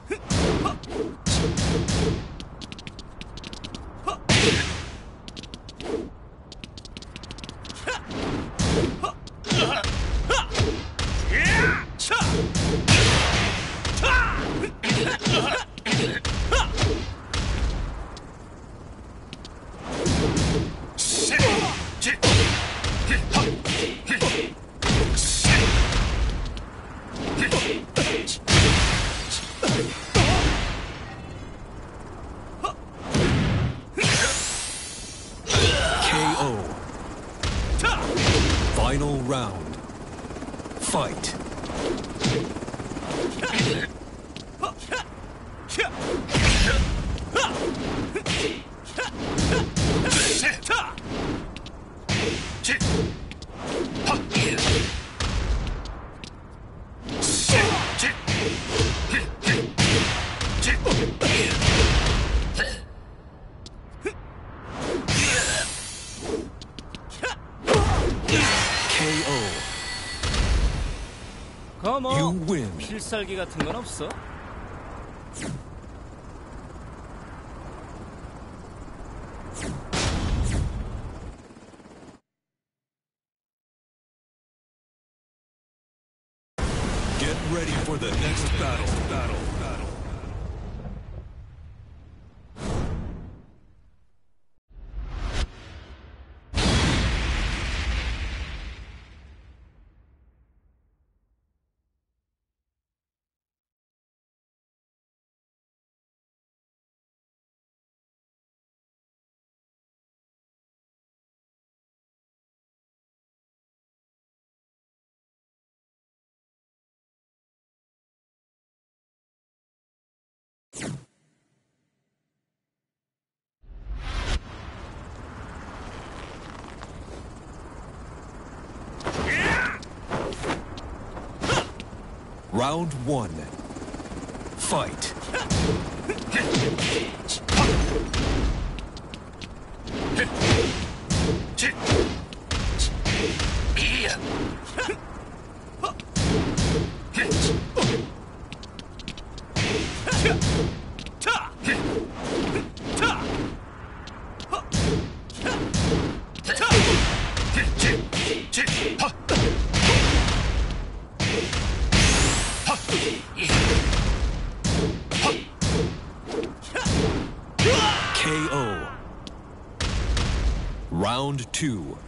필살기 같은 건 없어? Round one. Fight. two.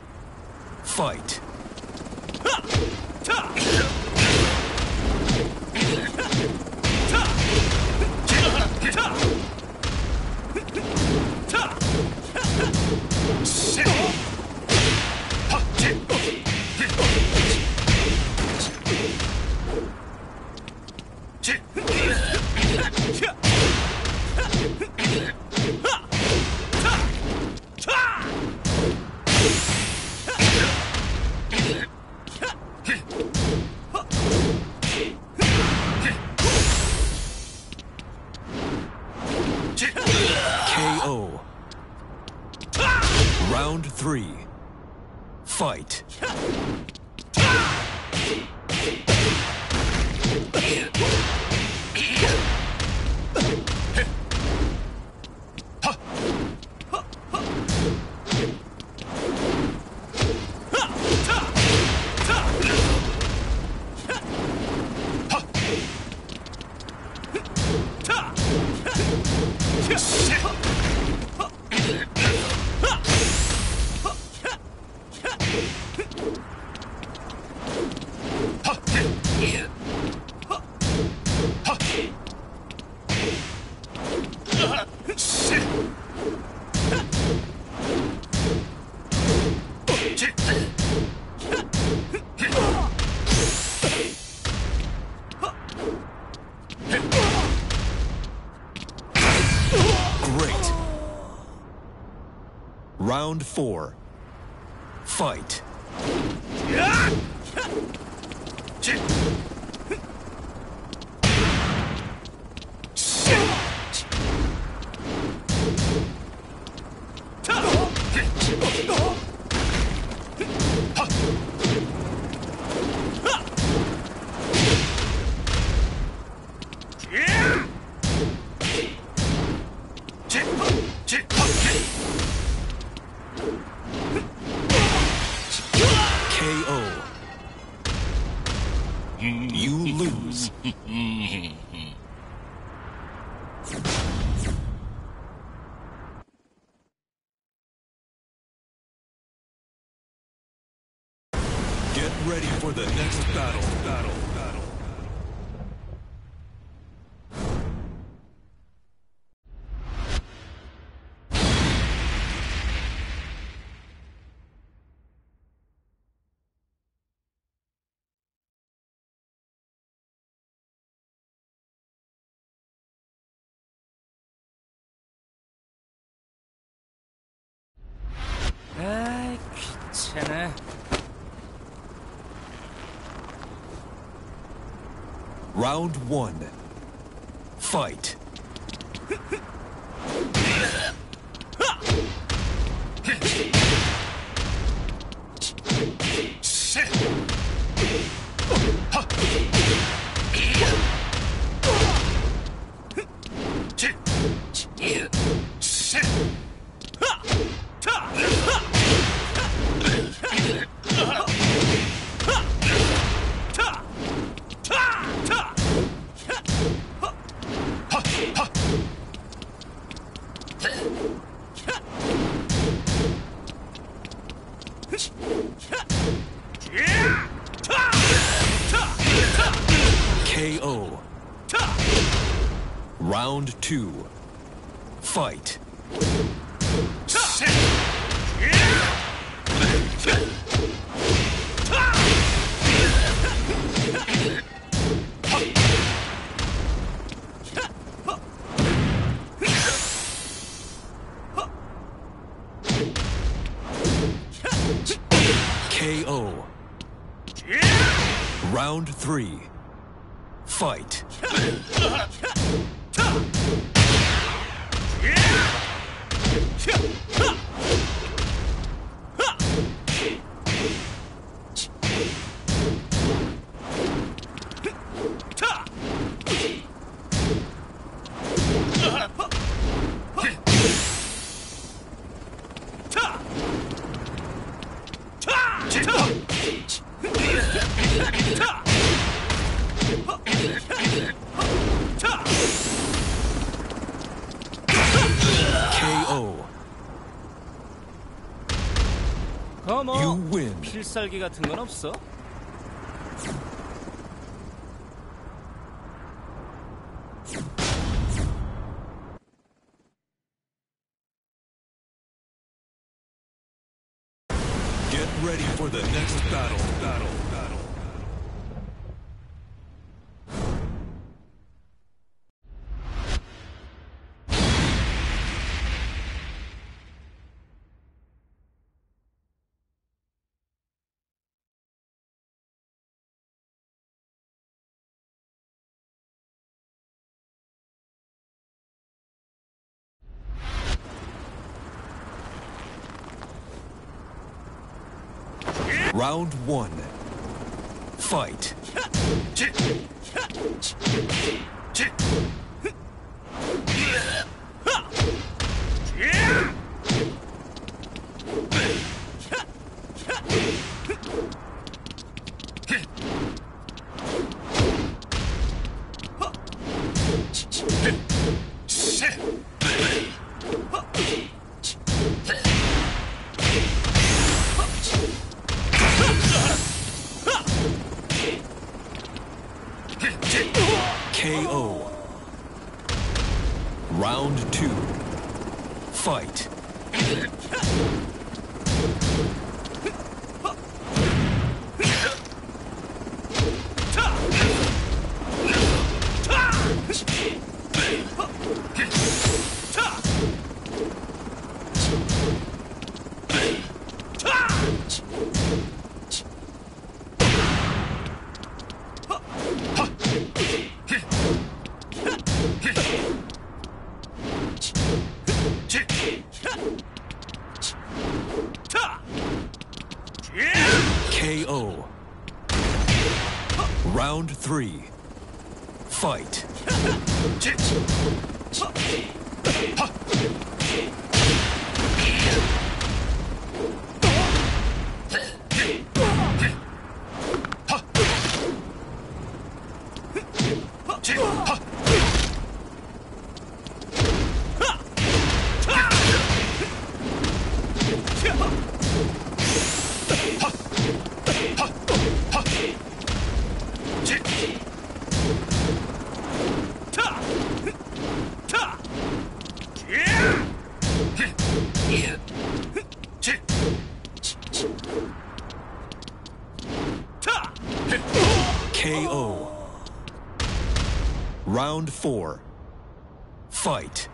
round four. Round one. Fight. Three. Fight. 필살기 같은 건 없어? Round one. Fight. Round four. Fight.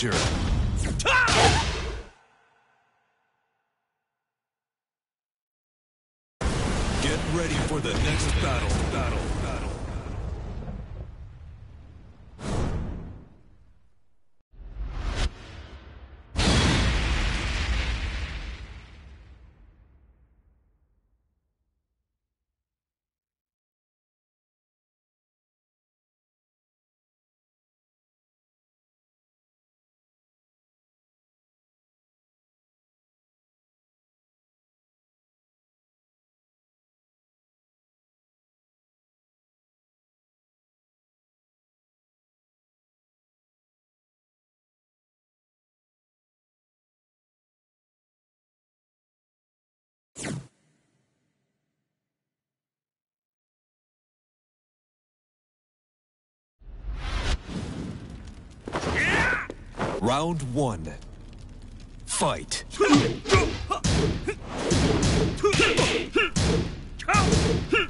Challenger. Ah! Round one. Fight.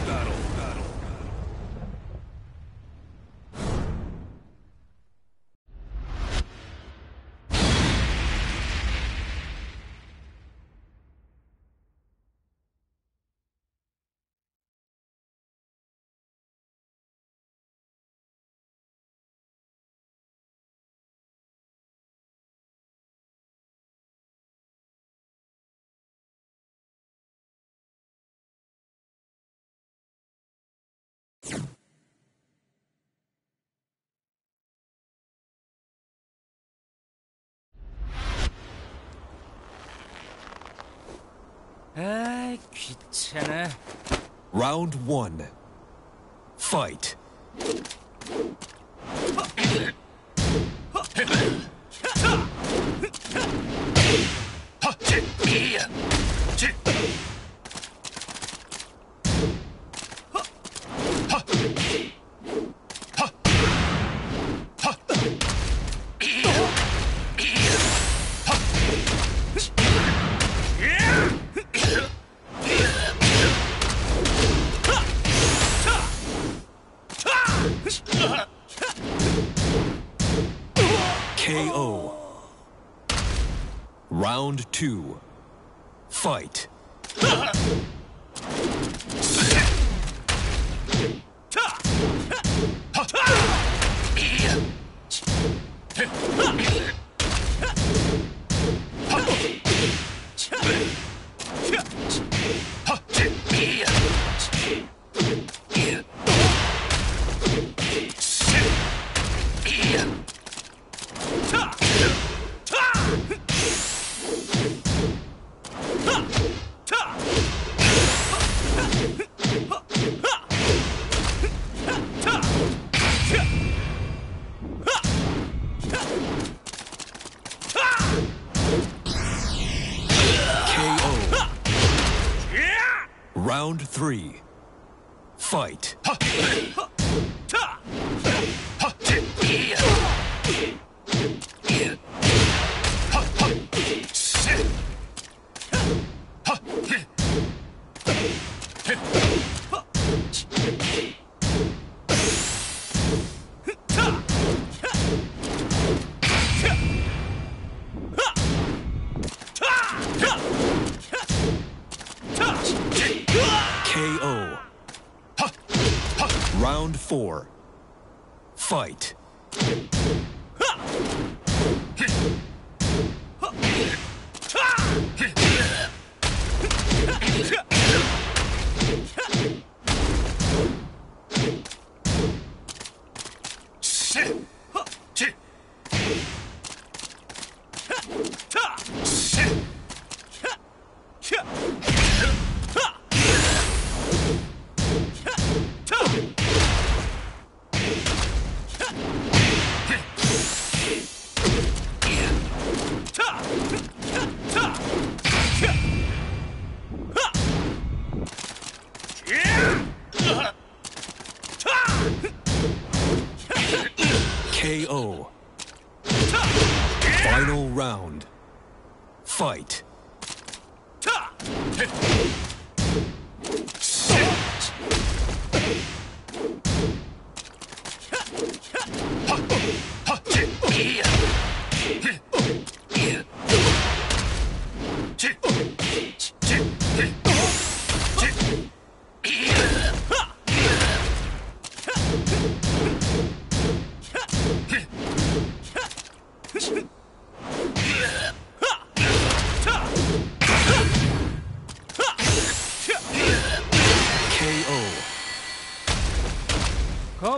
아이 귀찮아. Round one. Fight. Round two. Fight. three. Fight.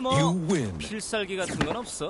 뭐. 필살기 같은 건 없어?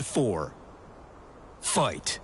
Round four. Fight.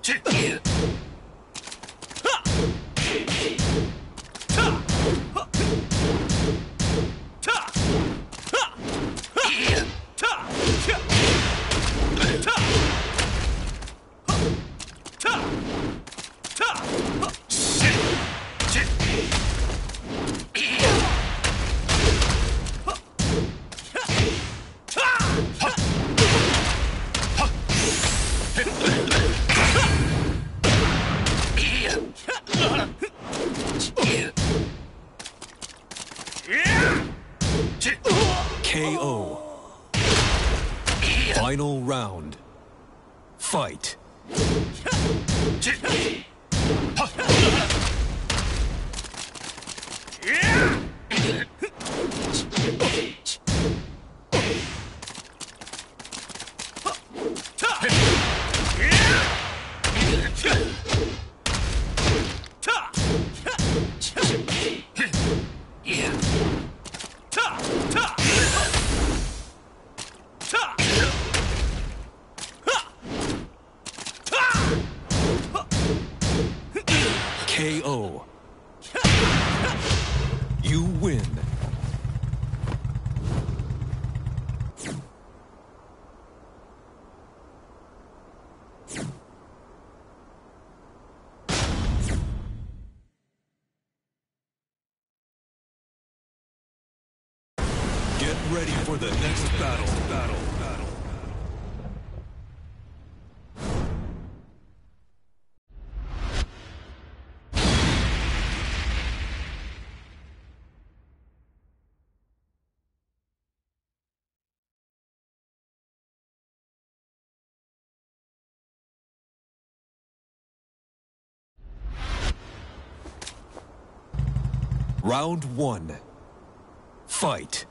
Round one. Fight.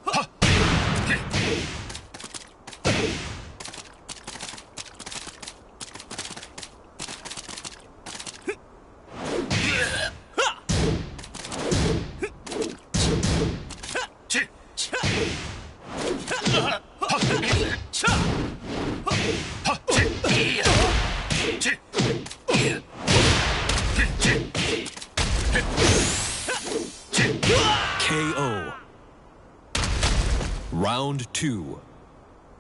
Two.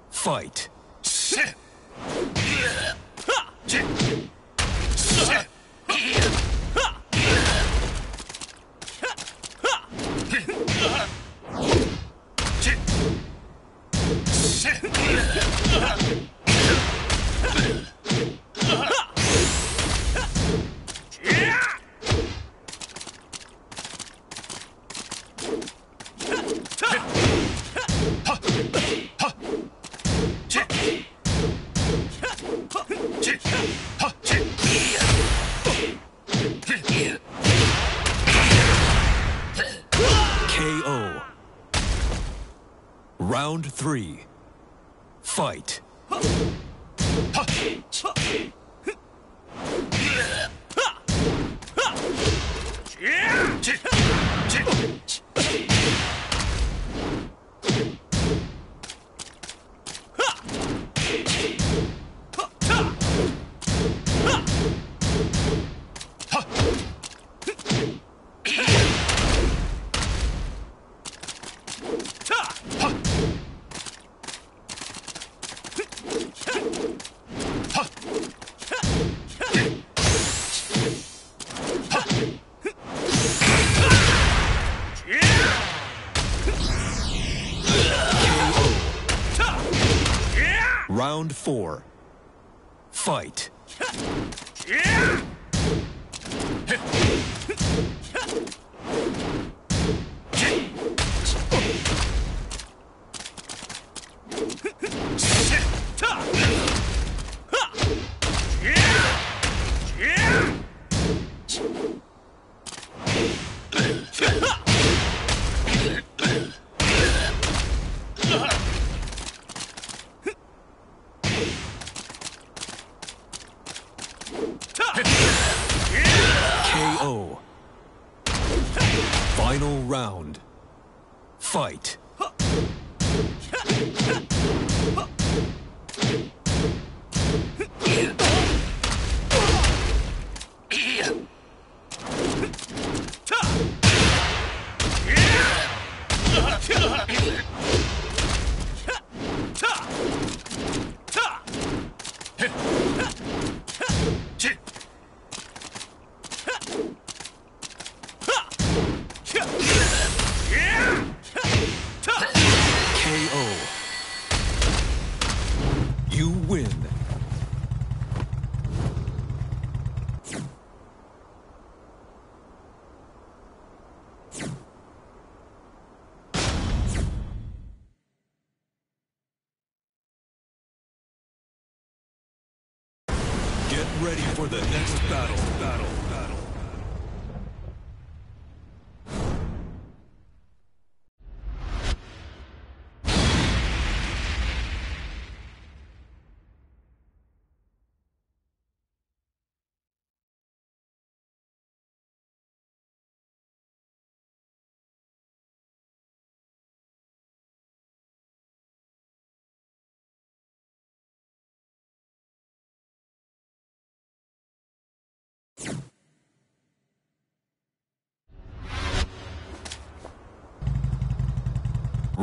Fight. Three. Fight. Round four. Fight.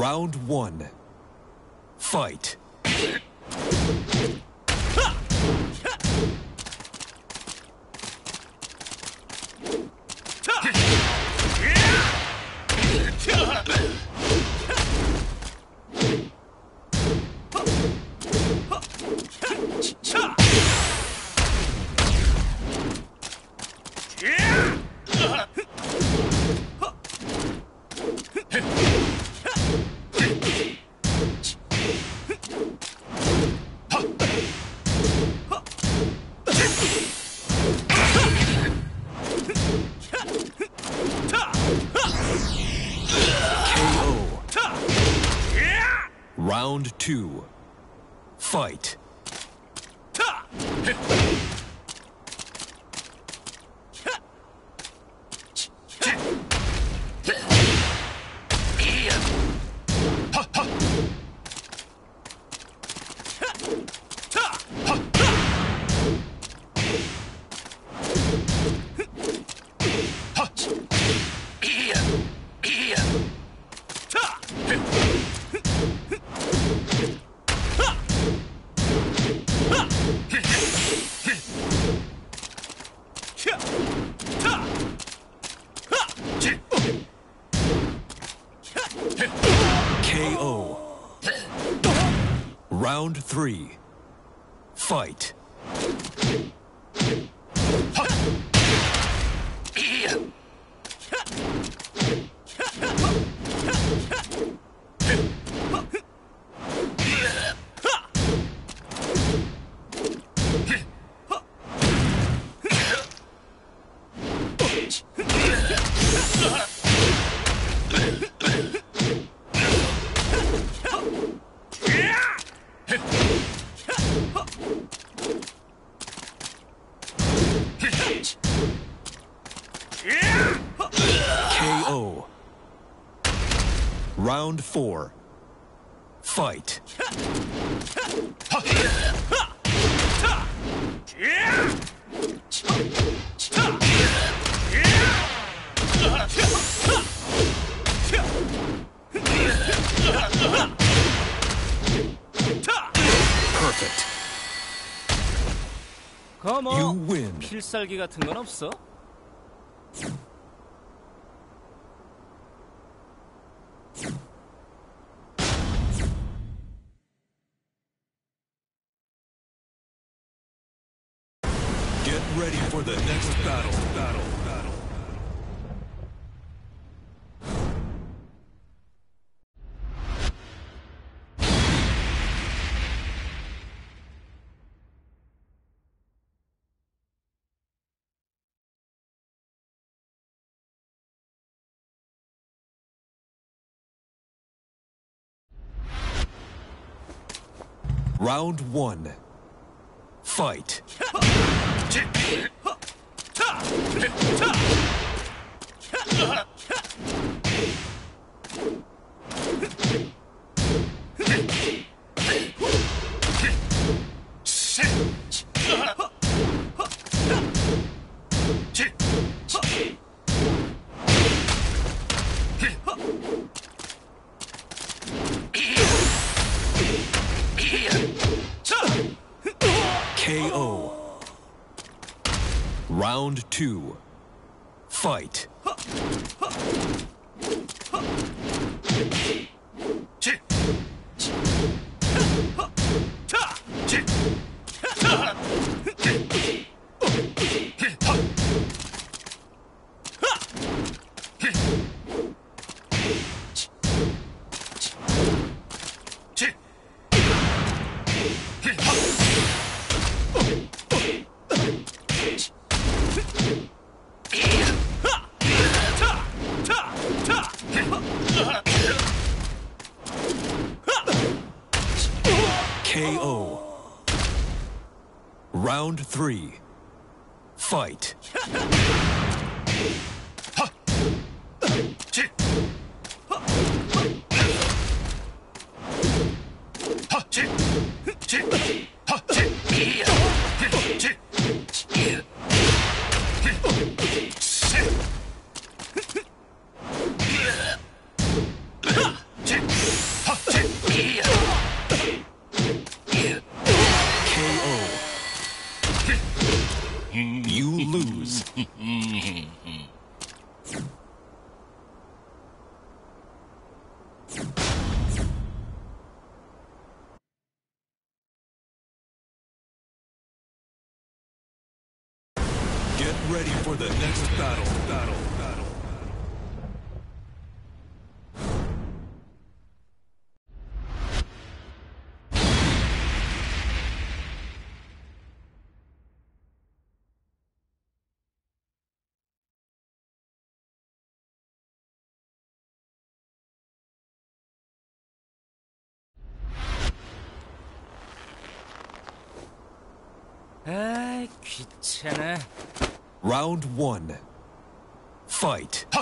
Round one. Fight. Two. Fight. Round three. Fight. Round four. Fight. Perfect. 거뭐 win. 필살기 같은 건 없어? Round one. Fight. Round two. Fight. Three. Fight. 아이, 귀찮아. Round one. Fight. KO.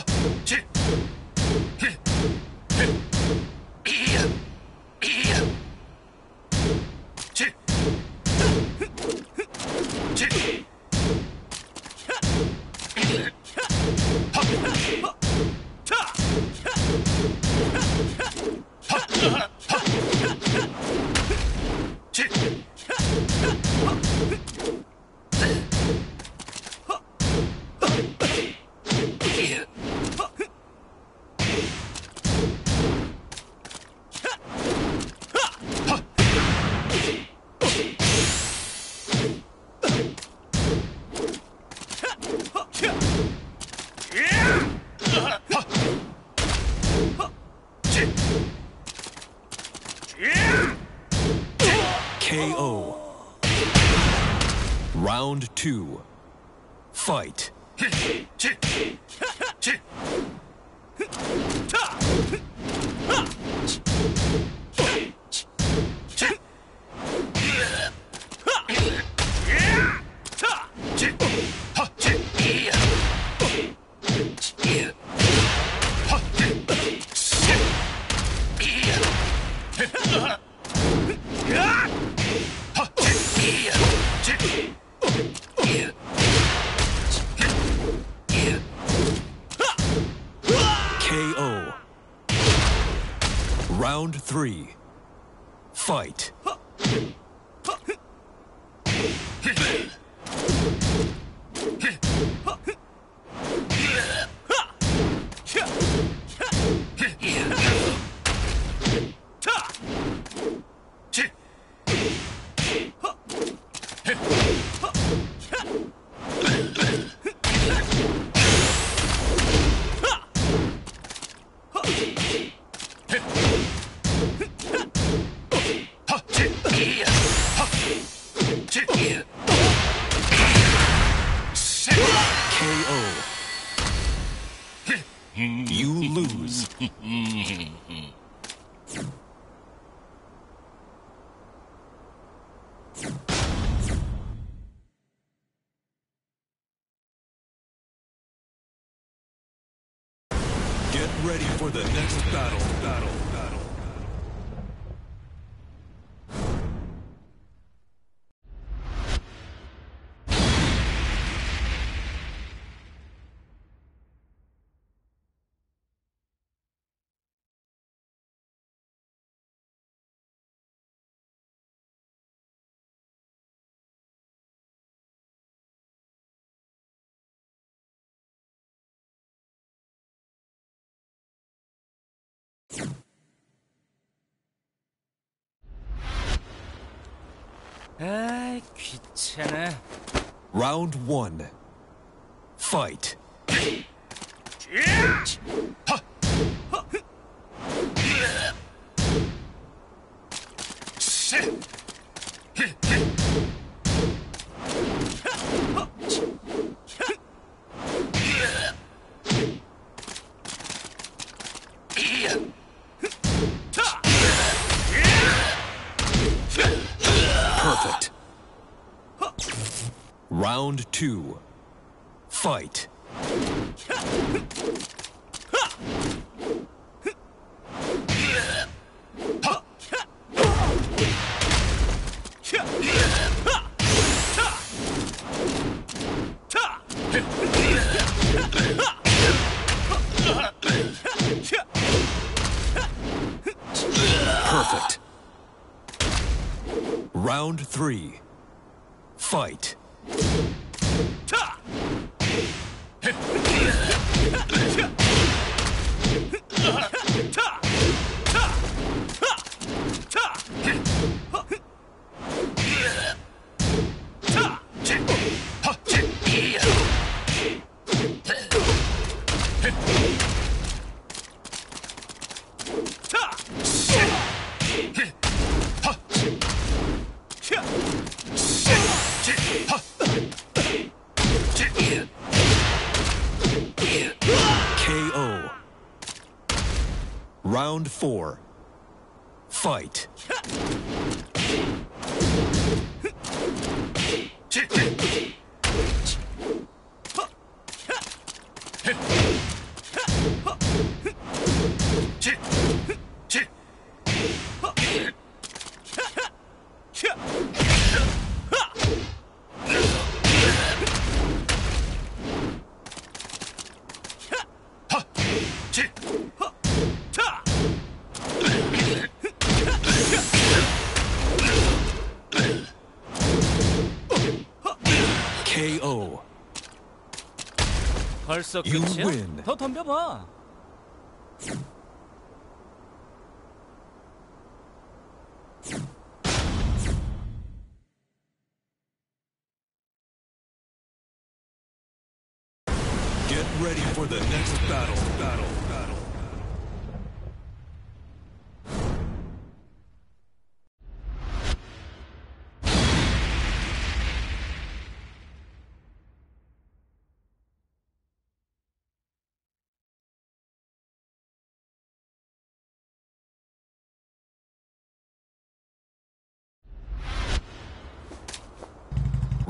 Round two. Fight. Round 아이, 귀찮아. Round one. Fight. Perfect. Round two. Fight. Round four. 벌써 You 끝이야? win. 더 덤벼봐.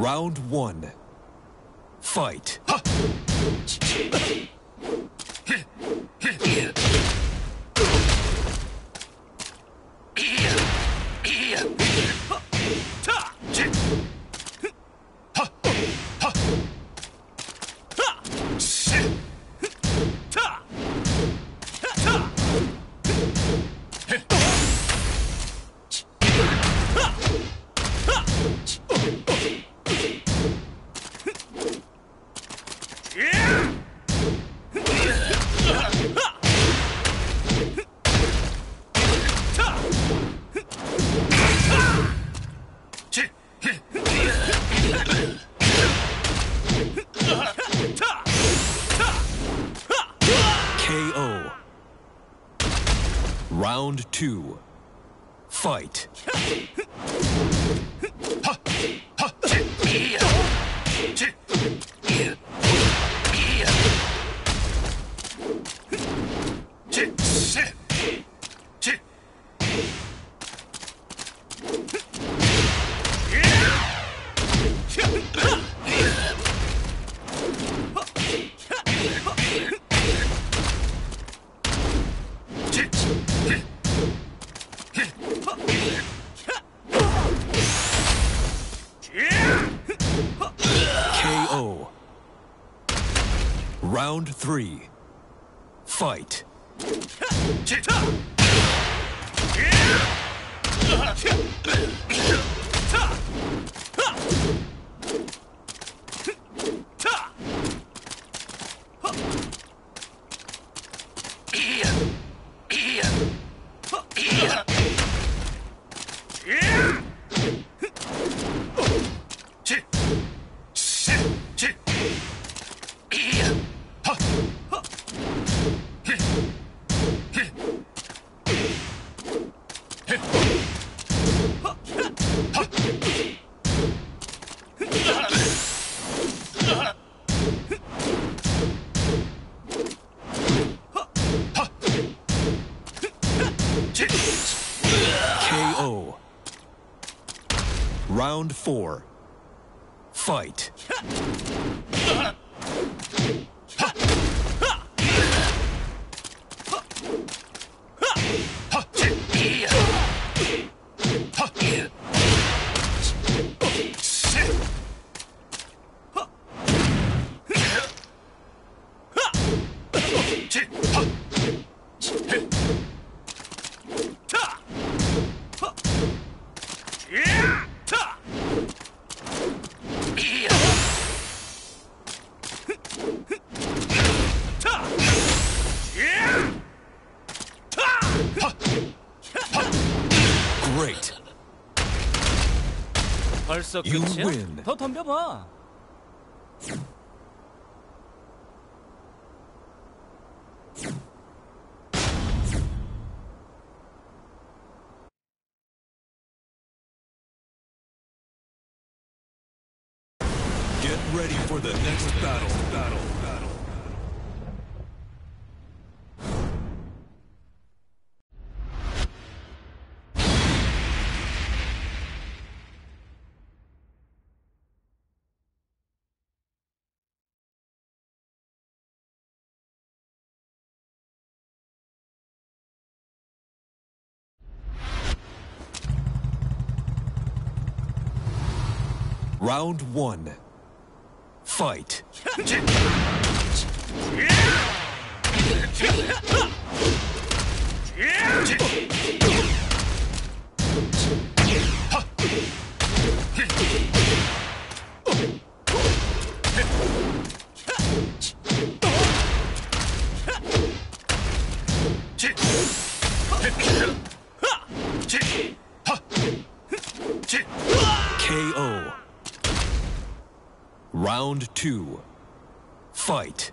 Round one. Fight. Two. Fight. Round Round four. Fight. 있었겠지? 더 덤벼봐. Round one. Fight. KO. Round two. Fight.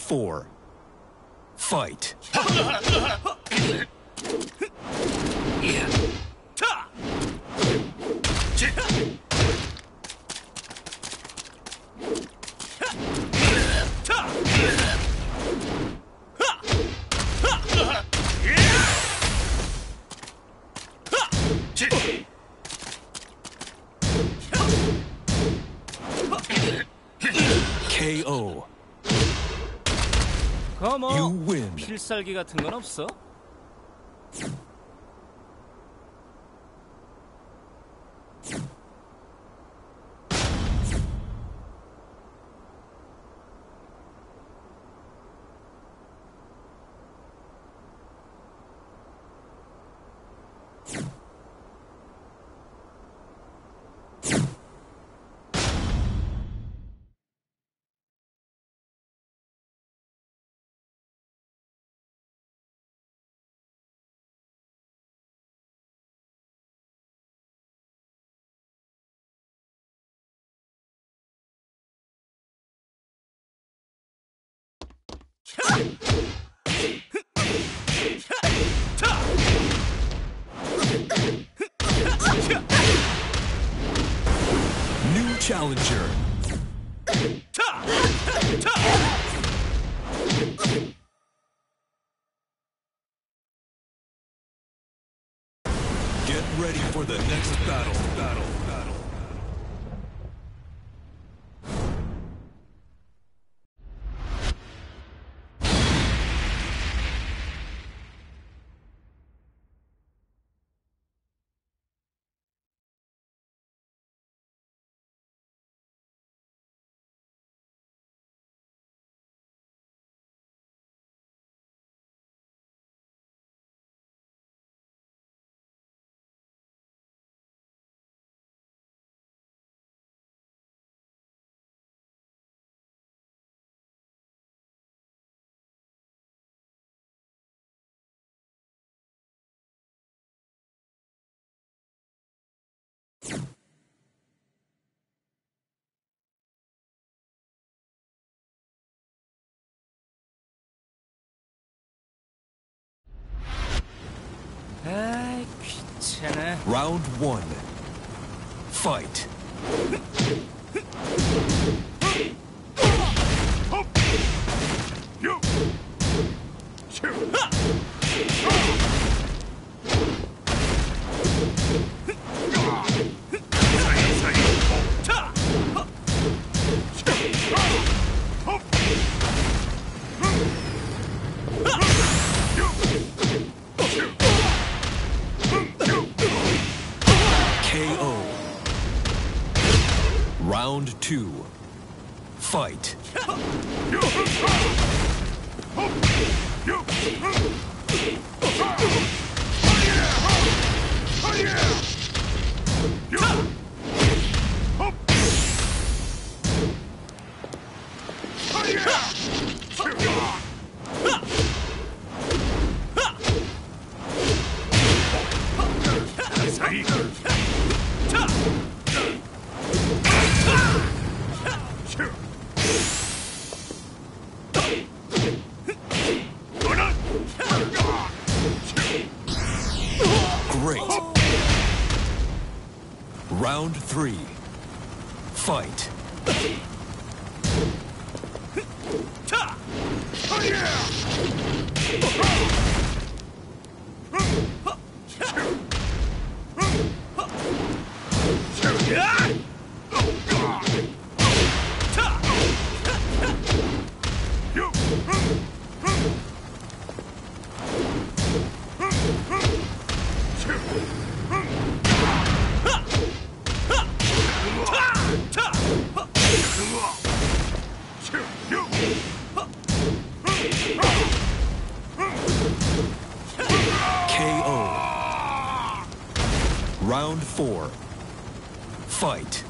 Four. Fight. 뭐. 필살기 같은 건 없어? Challenger. Round one. Fight. four. Fight.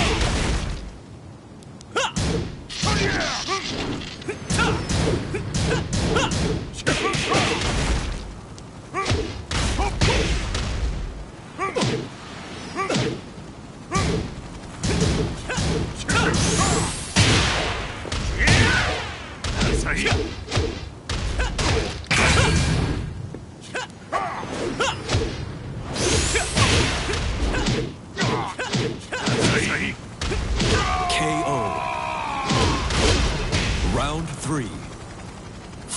흑차! 흑차!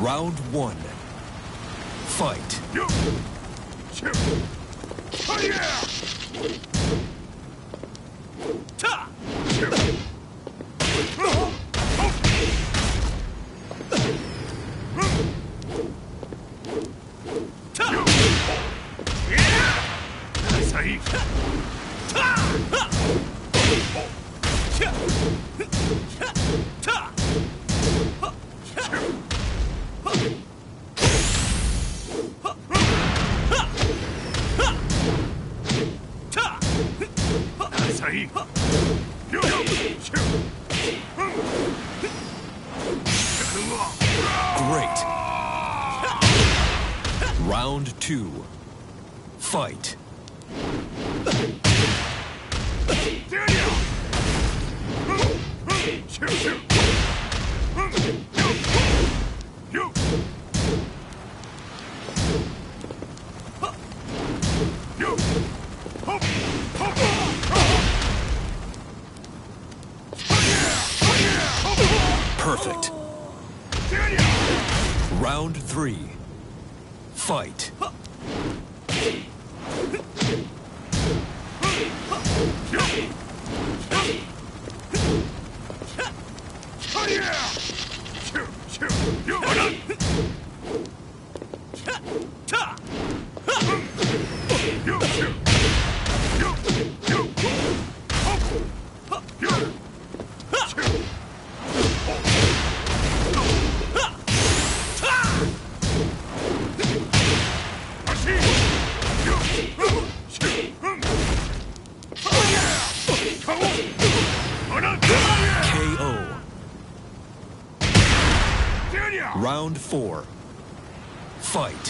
Round one. Fight. Round four. Fight.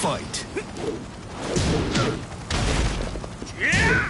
fight. Yeah!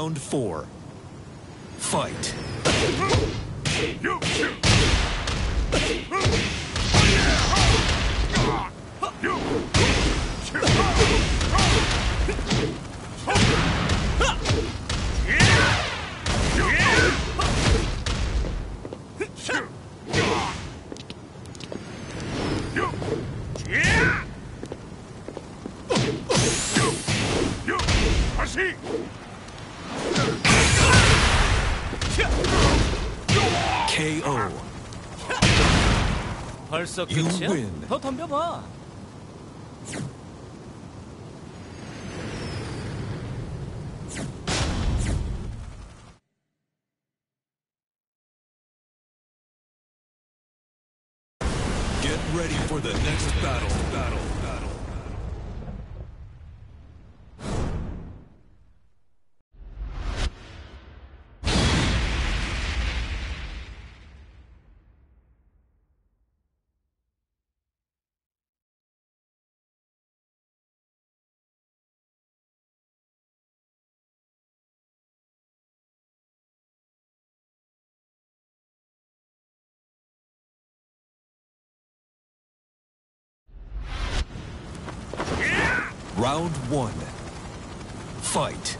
round four. 벌써 끝이야? 더 덤벼봐. Round one. Fight.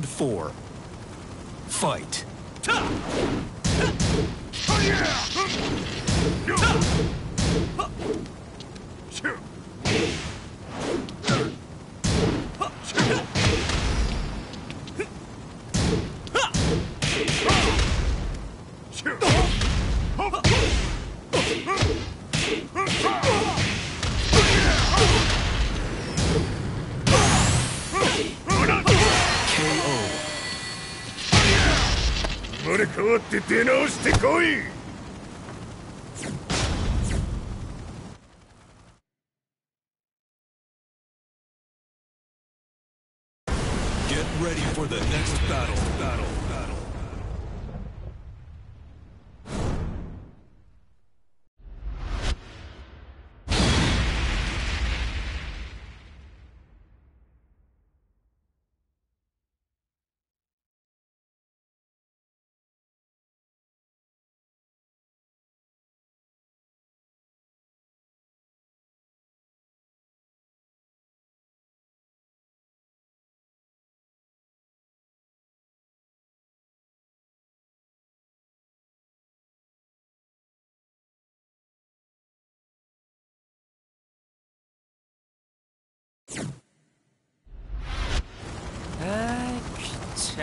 Round four. Fight. 出直してこい。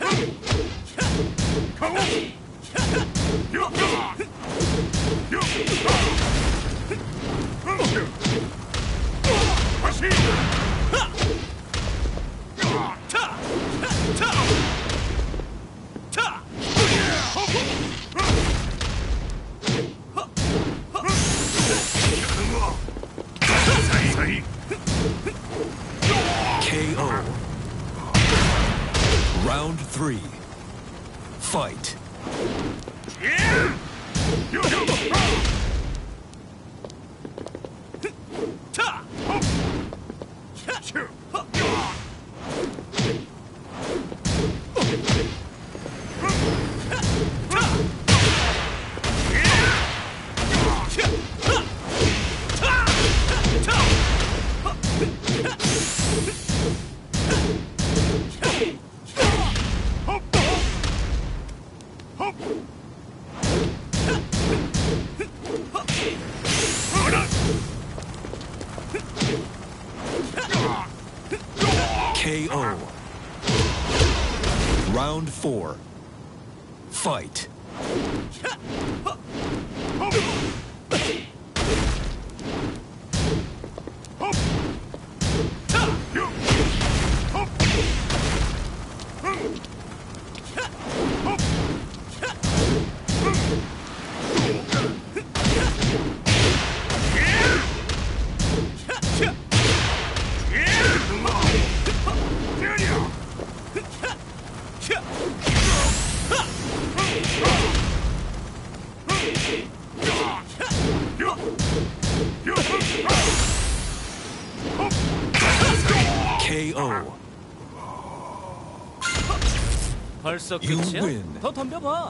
KO. Three. Fight. 있었겠지? 더 덤벼봐.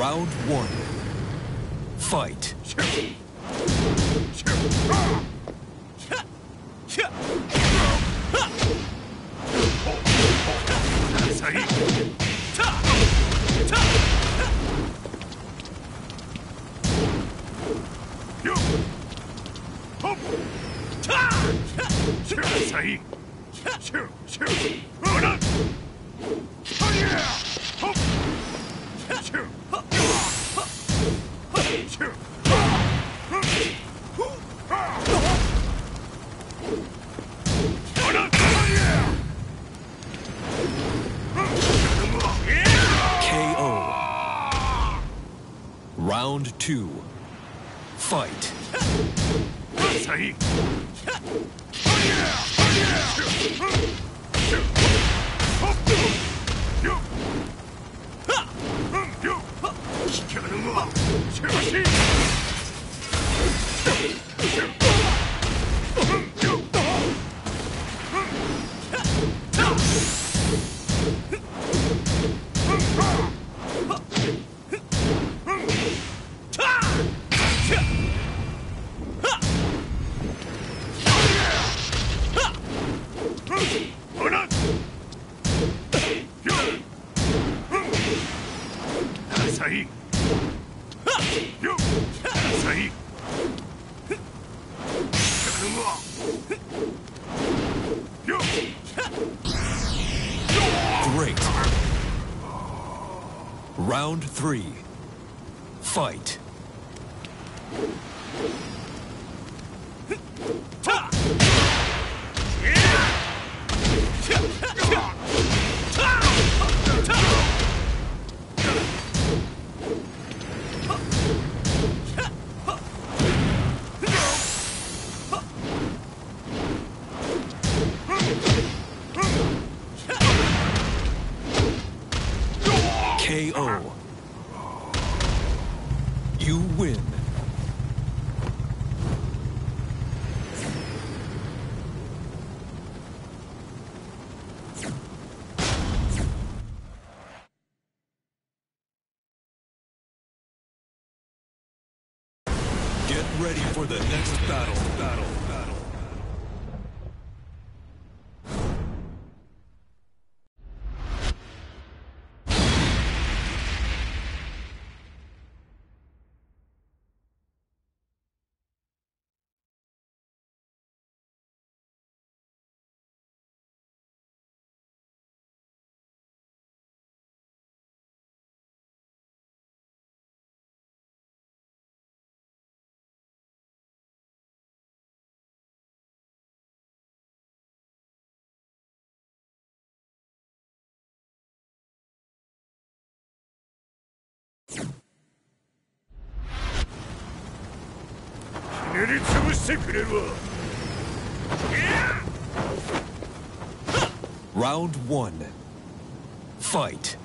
Round one. Fight. 塗りつぶしてくれるわ Round one. Fight.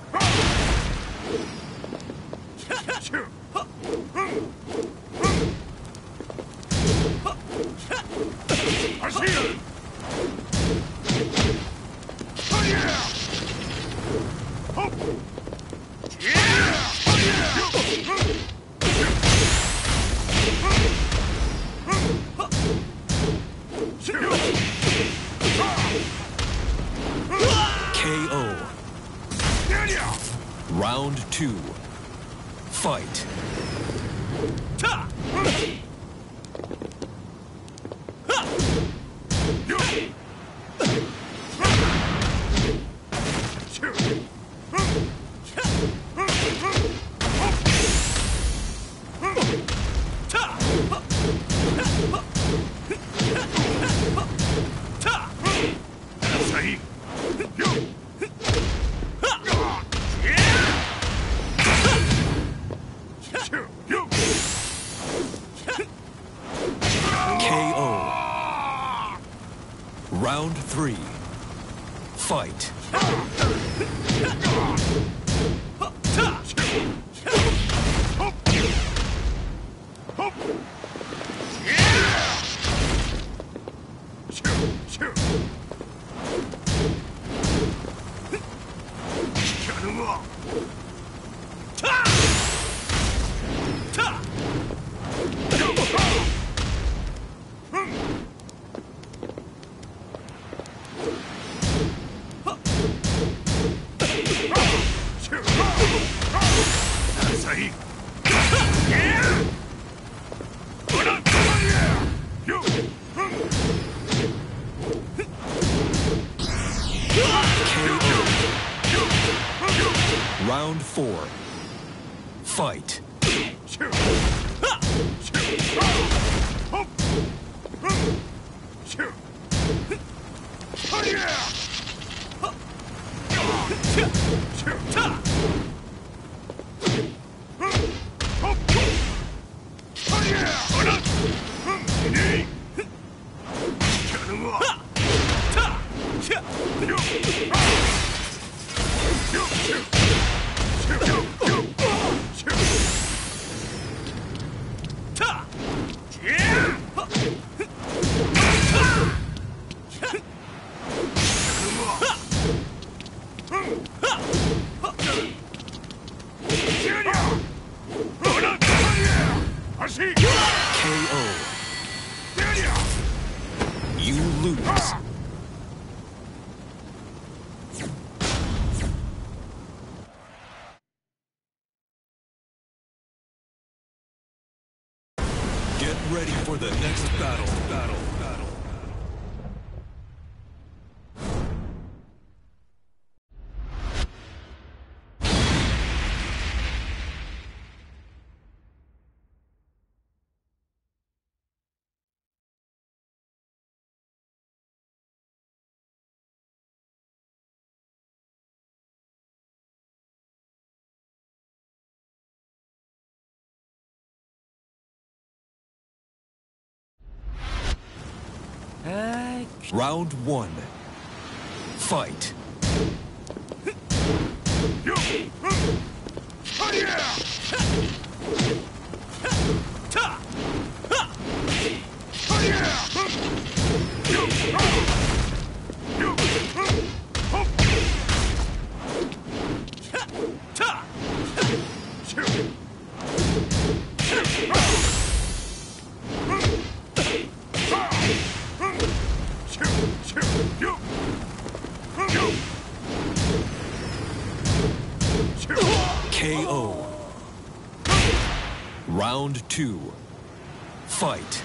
Round one. Fight. Oh, yeah! two. Fight.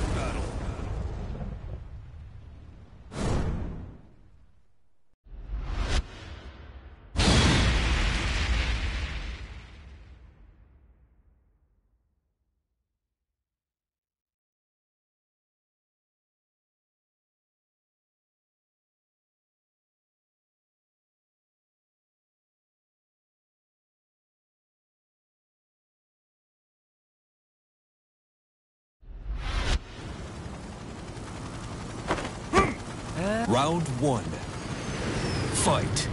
Round one. Fight.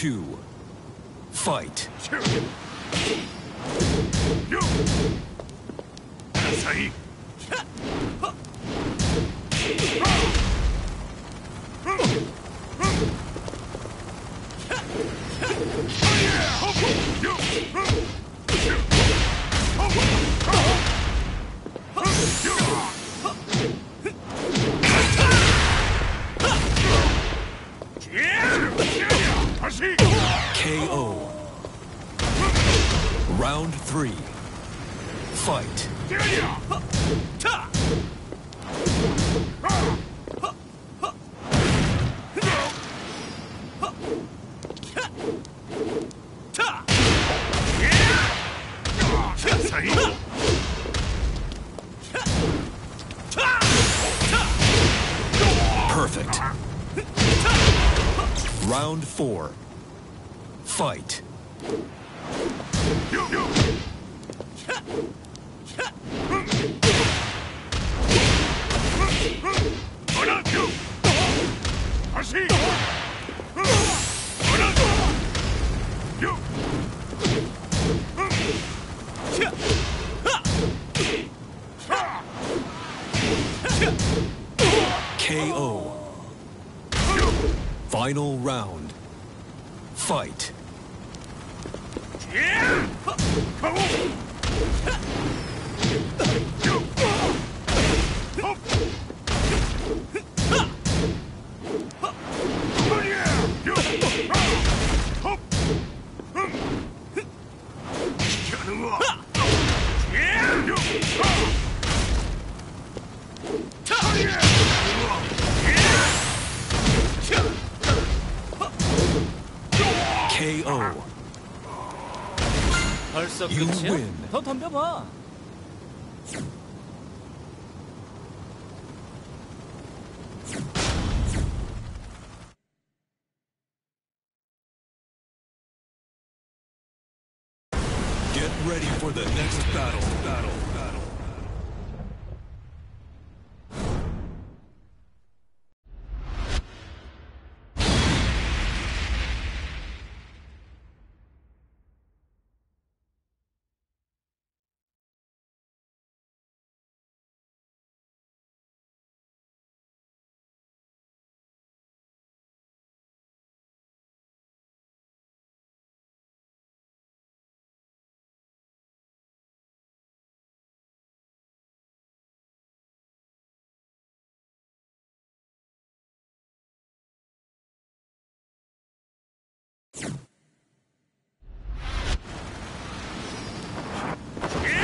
two. four. Fight. KO. Final round.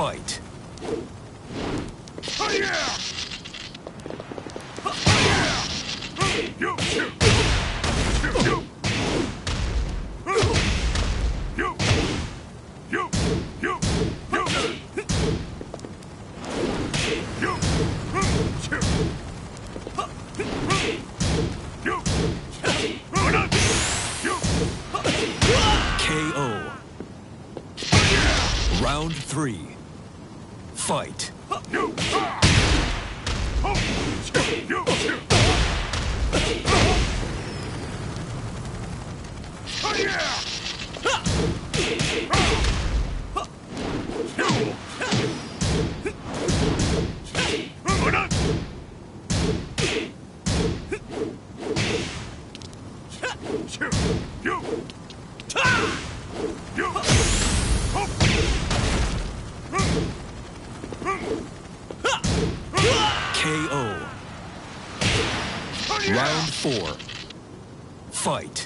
Fight. Fight.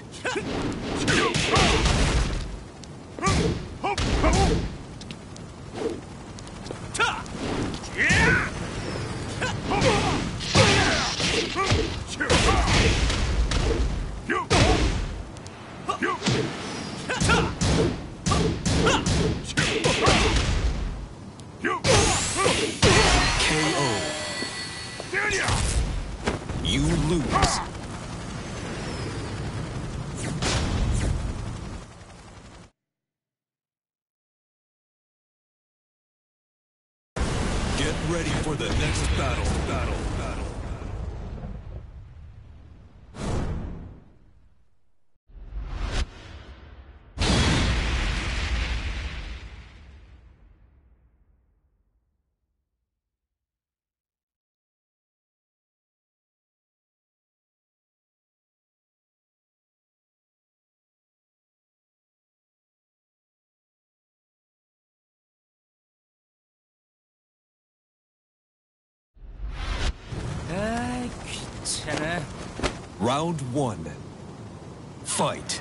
tenor. Round one. Fight.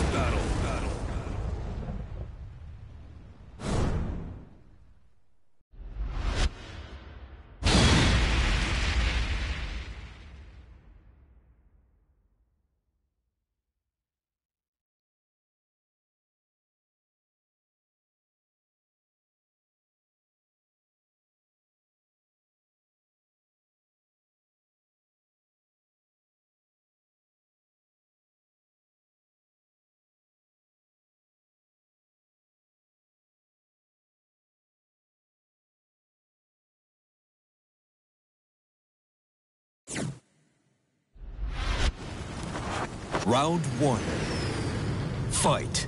Round one. Fight.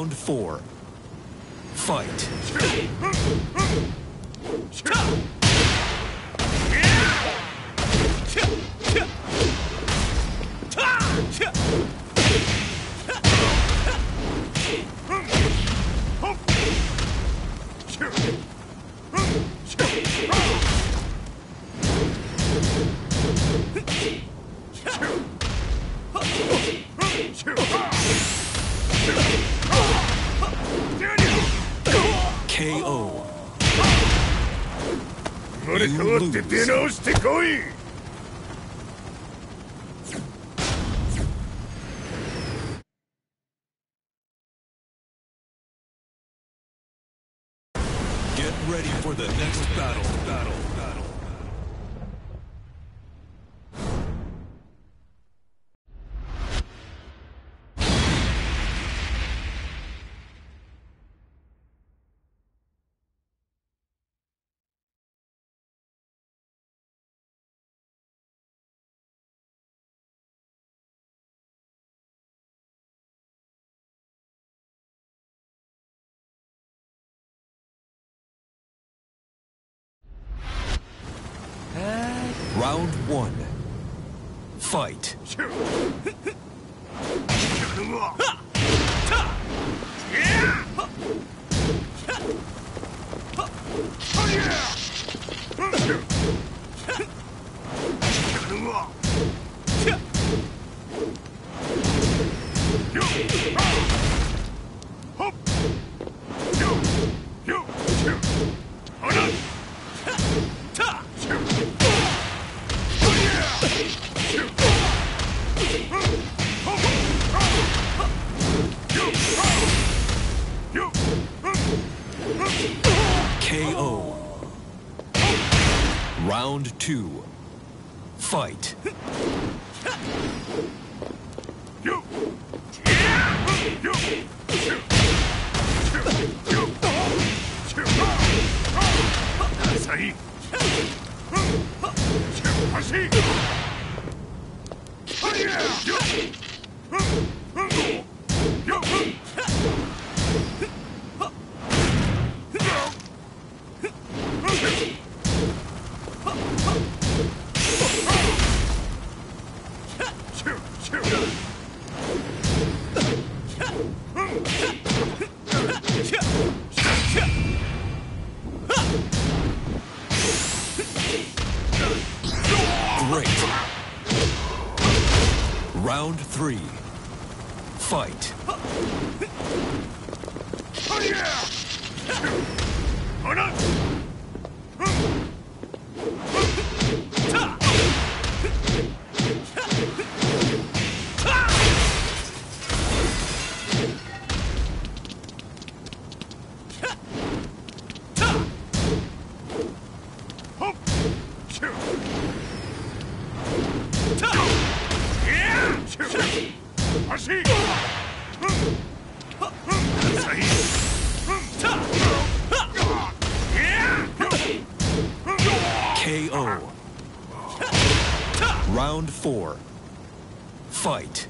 round four. 倒してこい。Round one. Fight. four. Fight.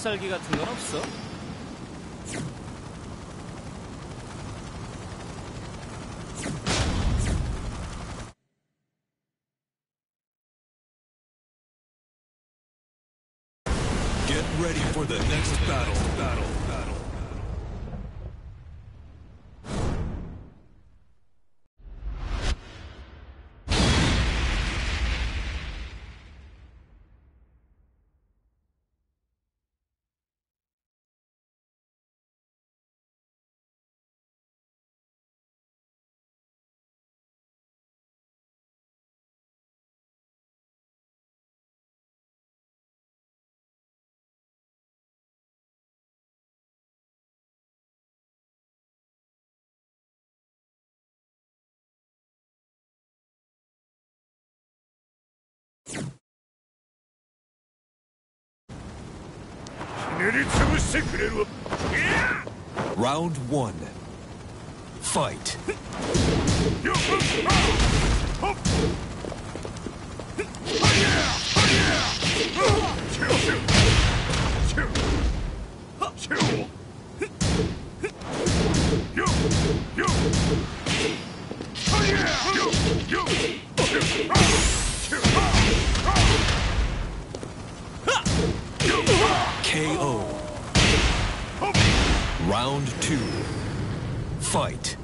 필살기 같은 건 없어? Round one. Fight. You, you, you, you, you, Round two. Fight.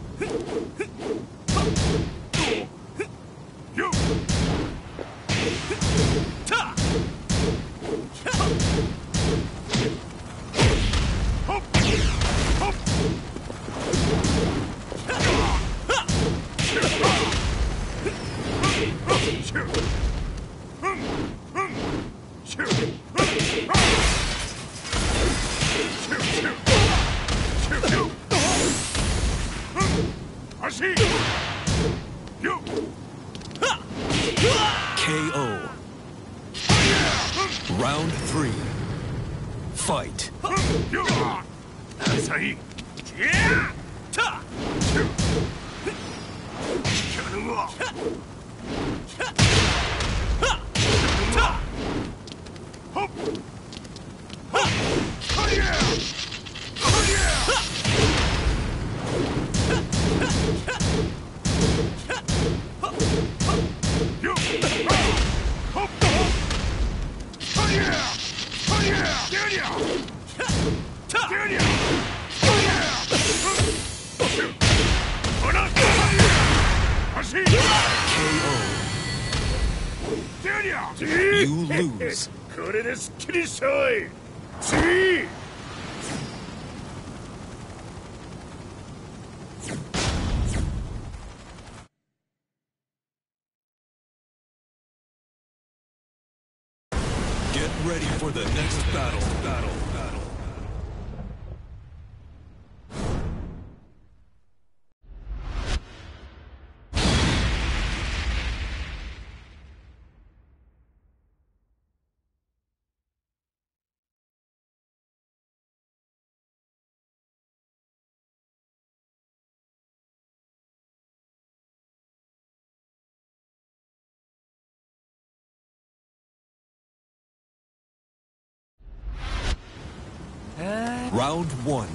Round one.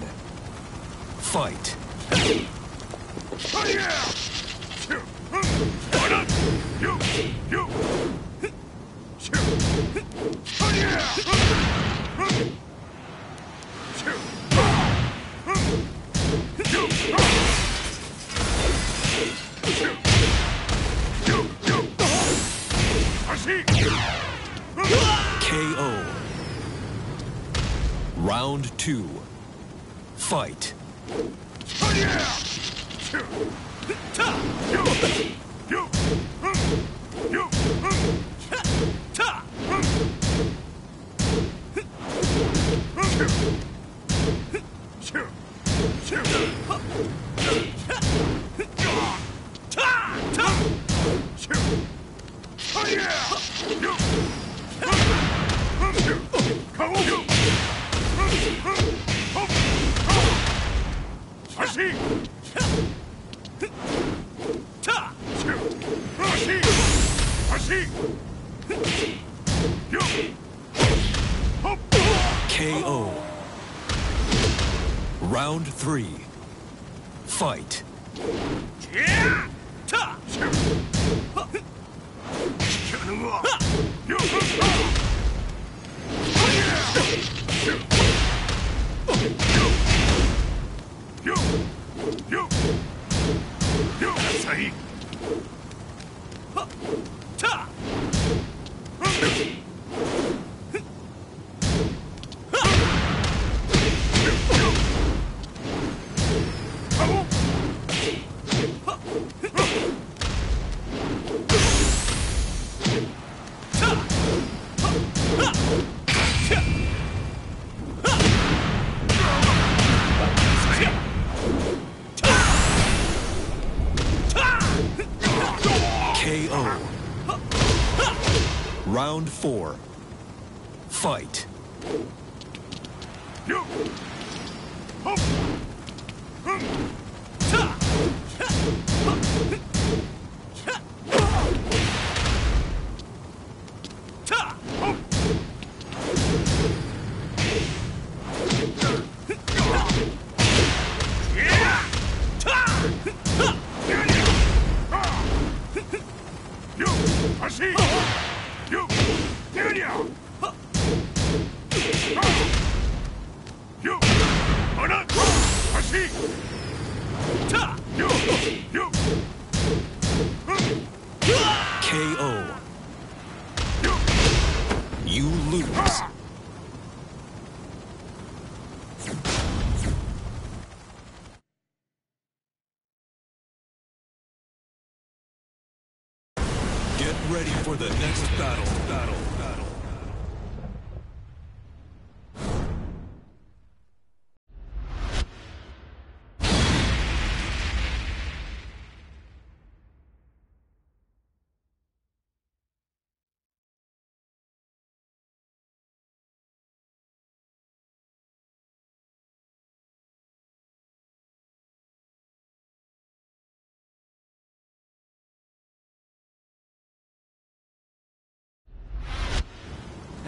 Fight. Round two. Fight. four. Fight.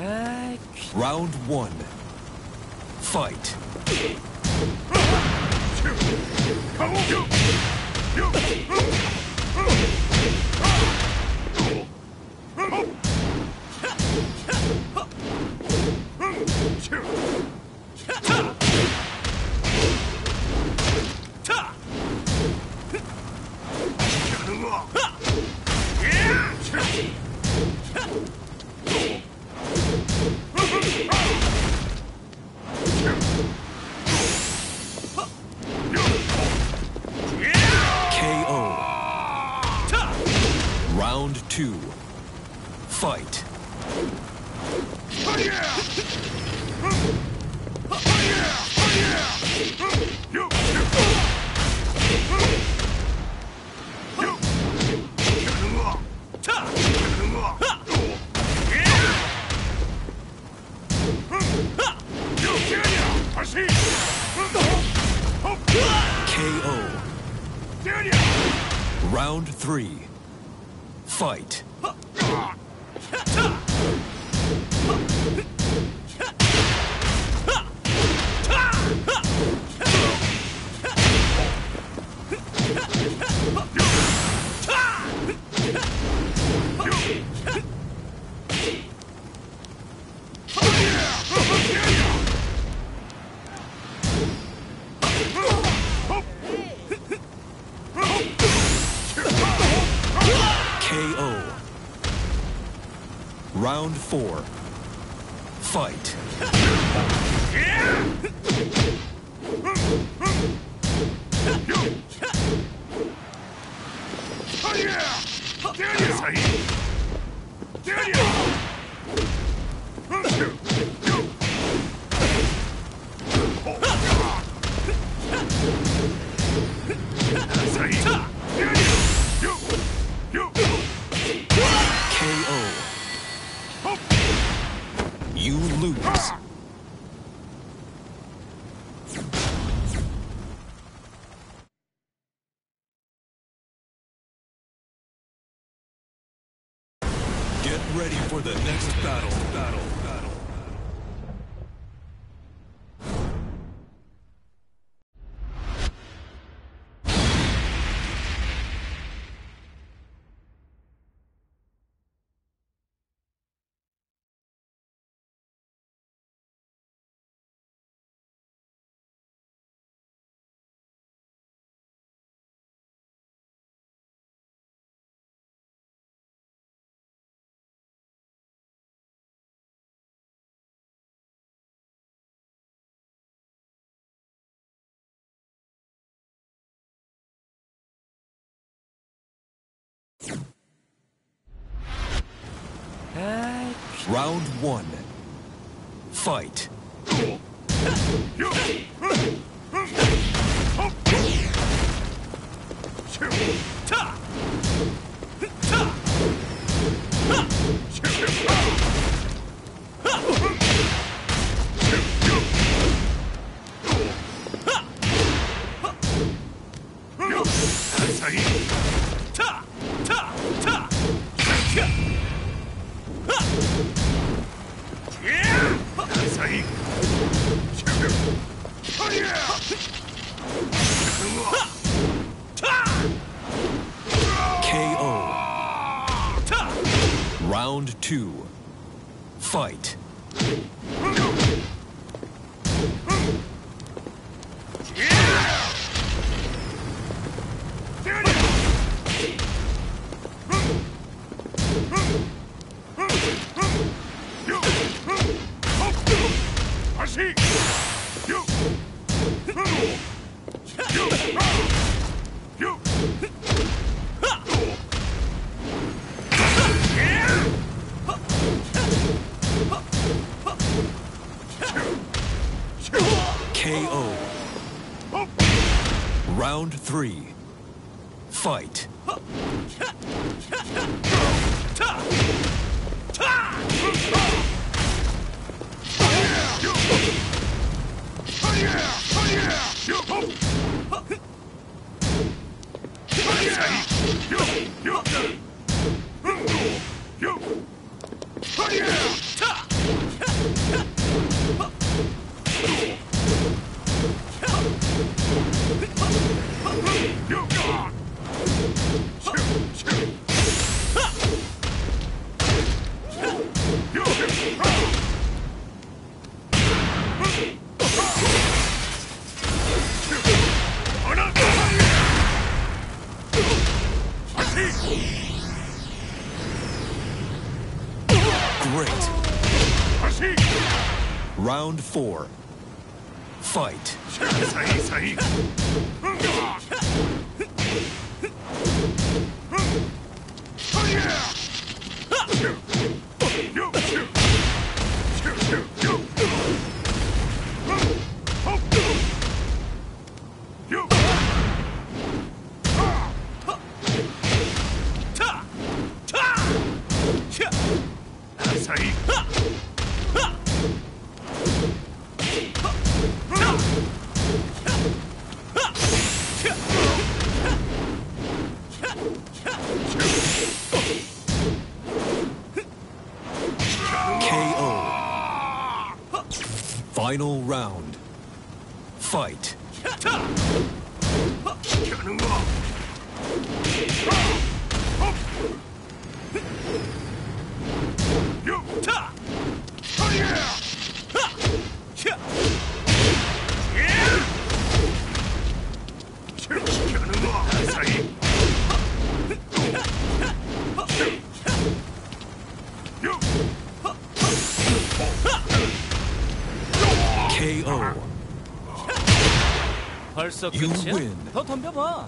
Round one. Fight. Come on. Round one. Fight. Round four. Fight. Final round. 있어, 그렇지? 더 덤벼봐.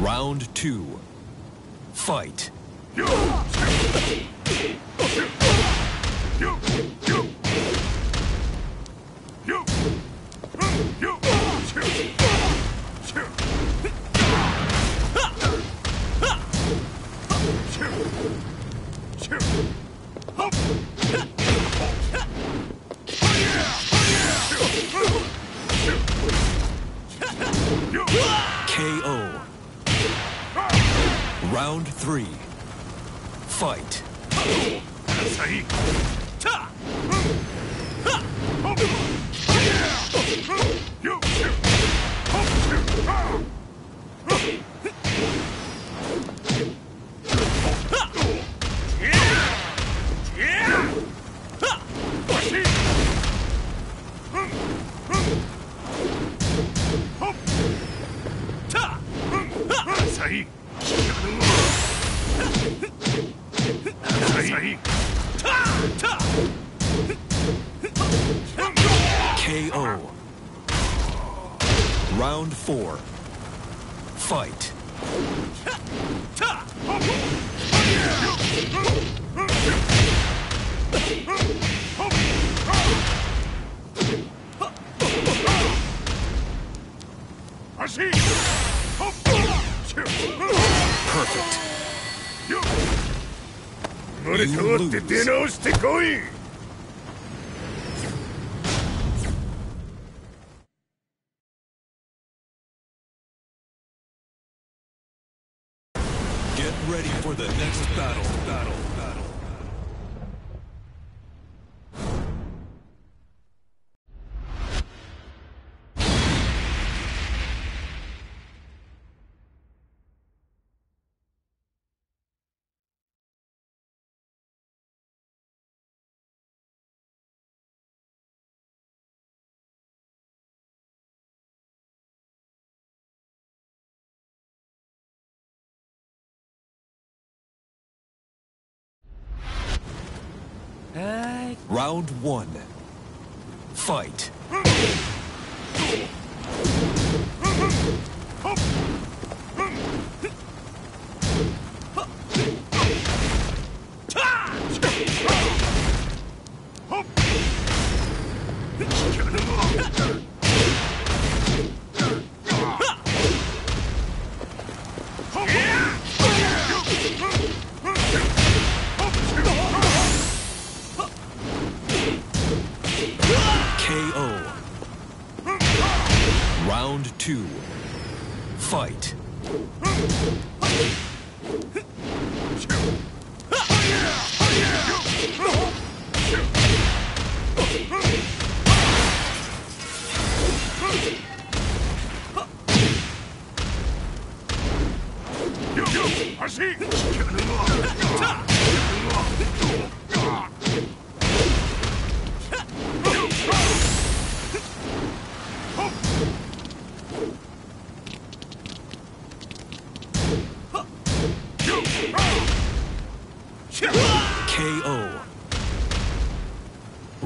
Round two. Fight. 出直してこい。Uh... Round one. Fight.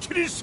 Christus.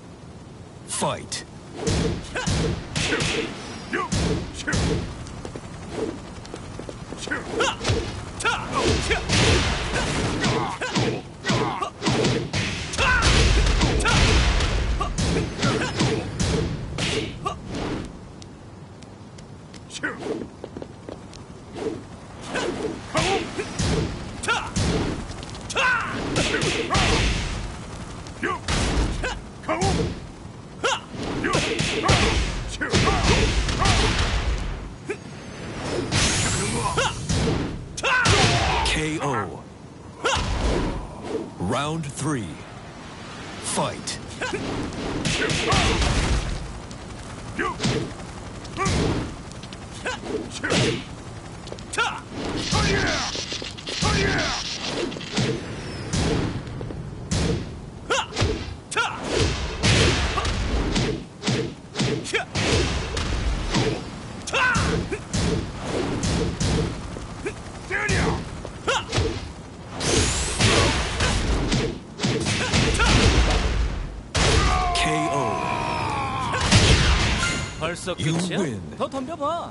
fight. 있었겠지? 더 덤벼봐.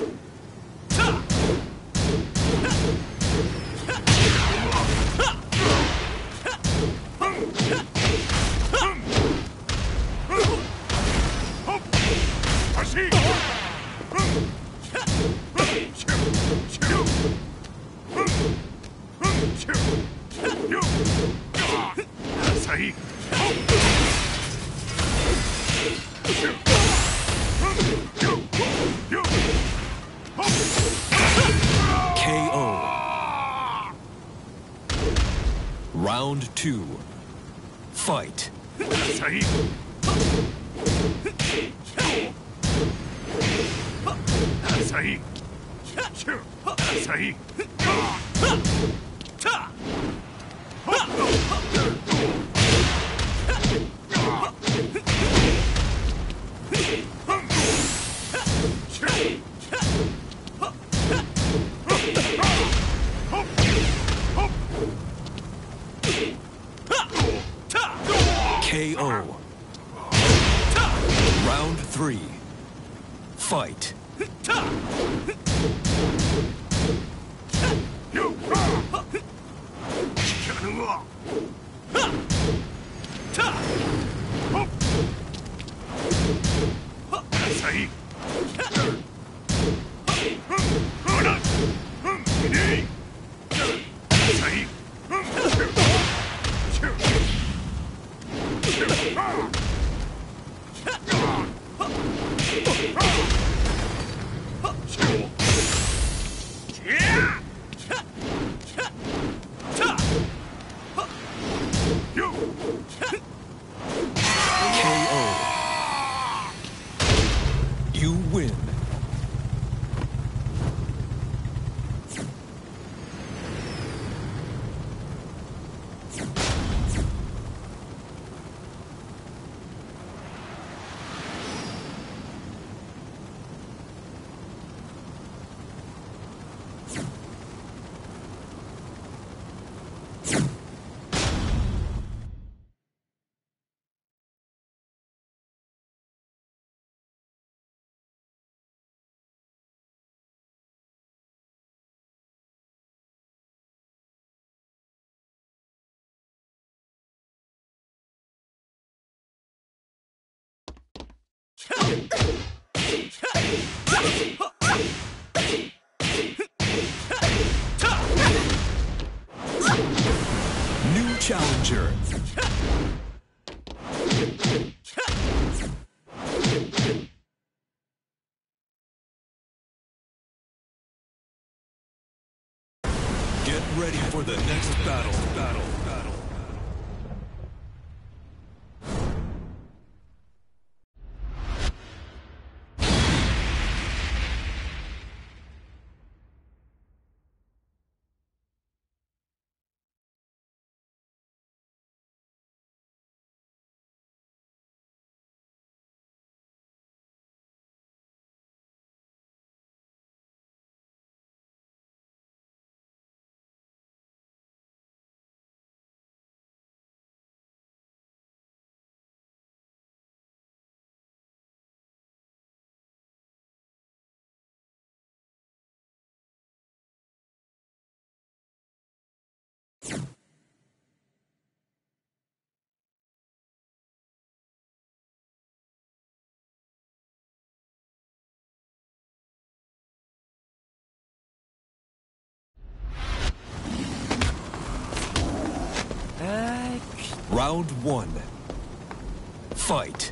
two, fight. New Round one. Fight.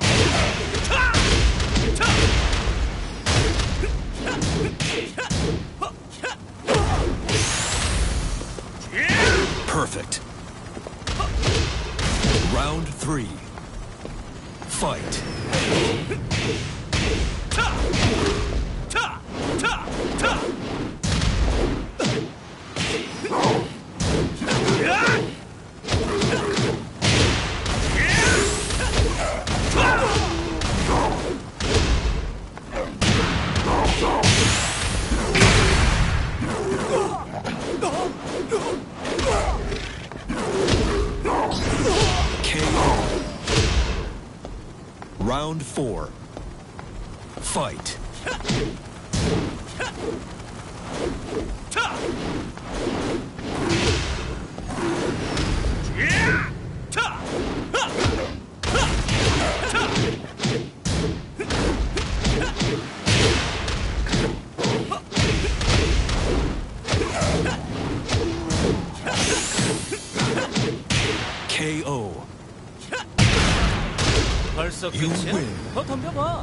four. Fight. KO. You win. 더 덤벼봐.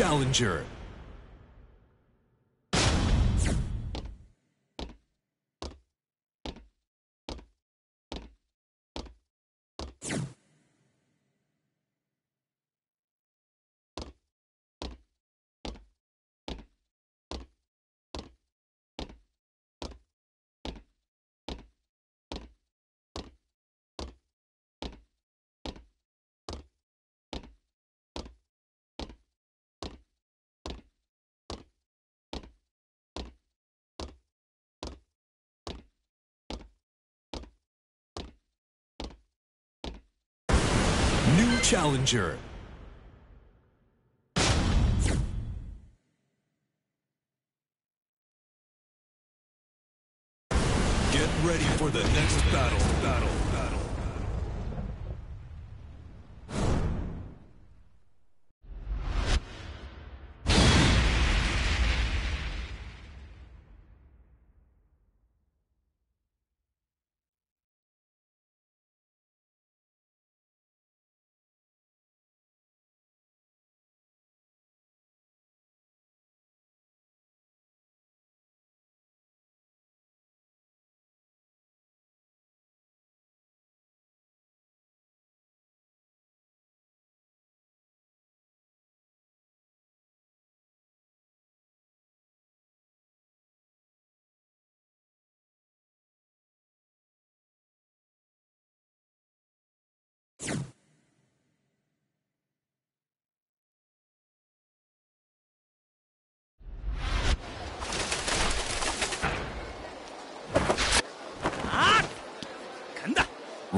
Challenger. Challenger.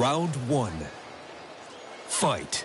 Round one. Fight.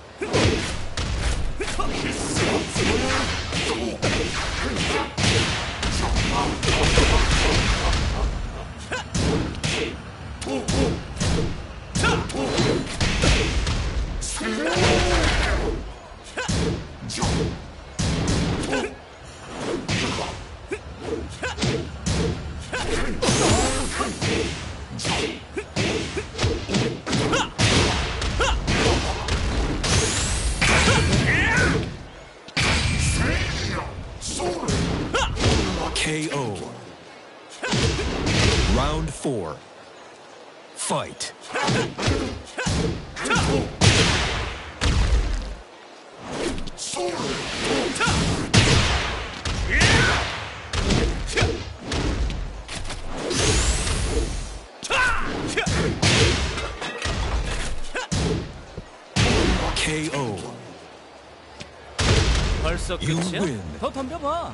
있었겠지? 더 덤벼봐.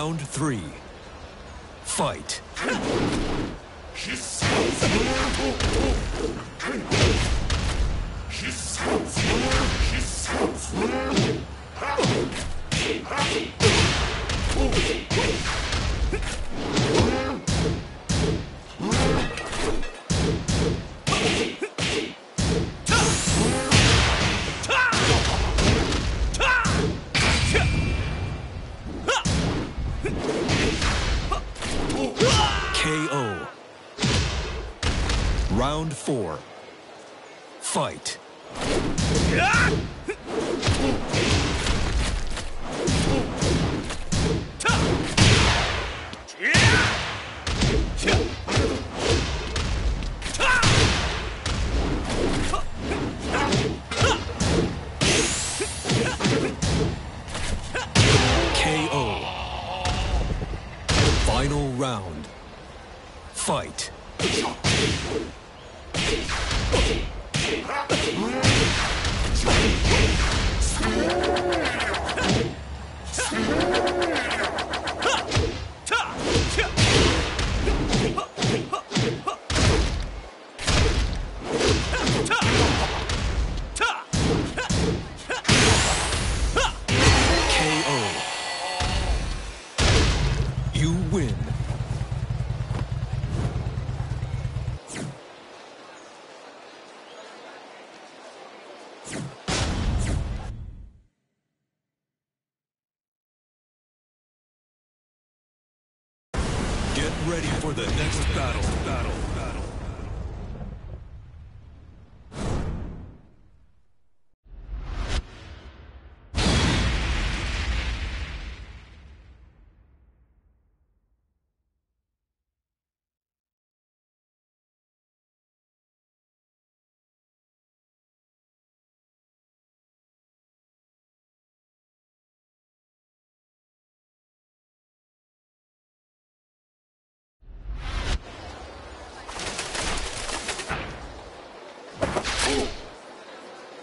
Round three. Fight. Round four. Fight. KO.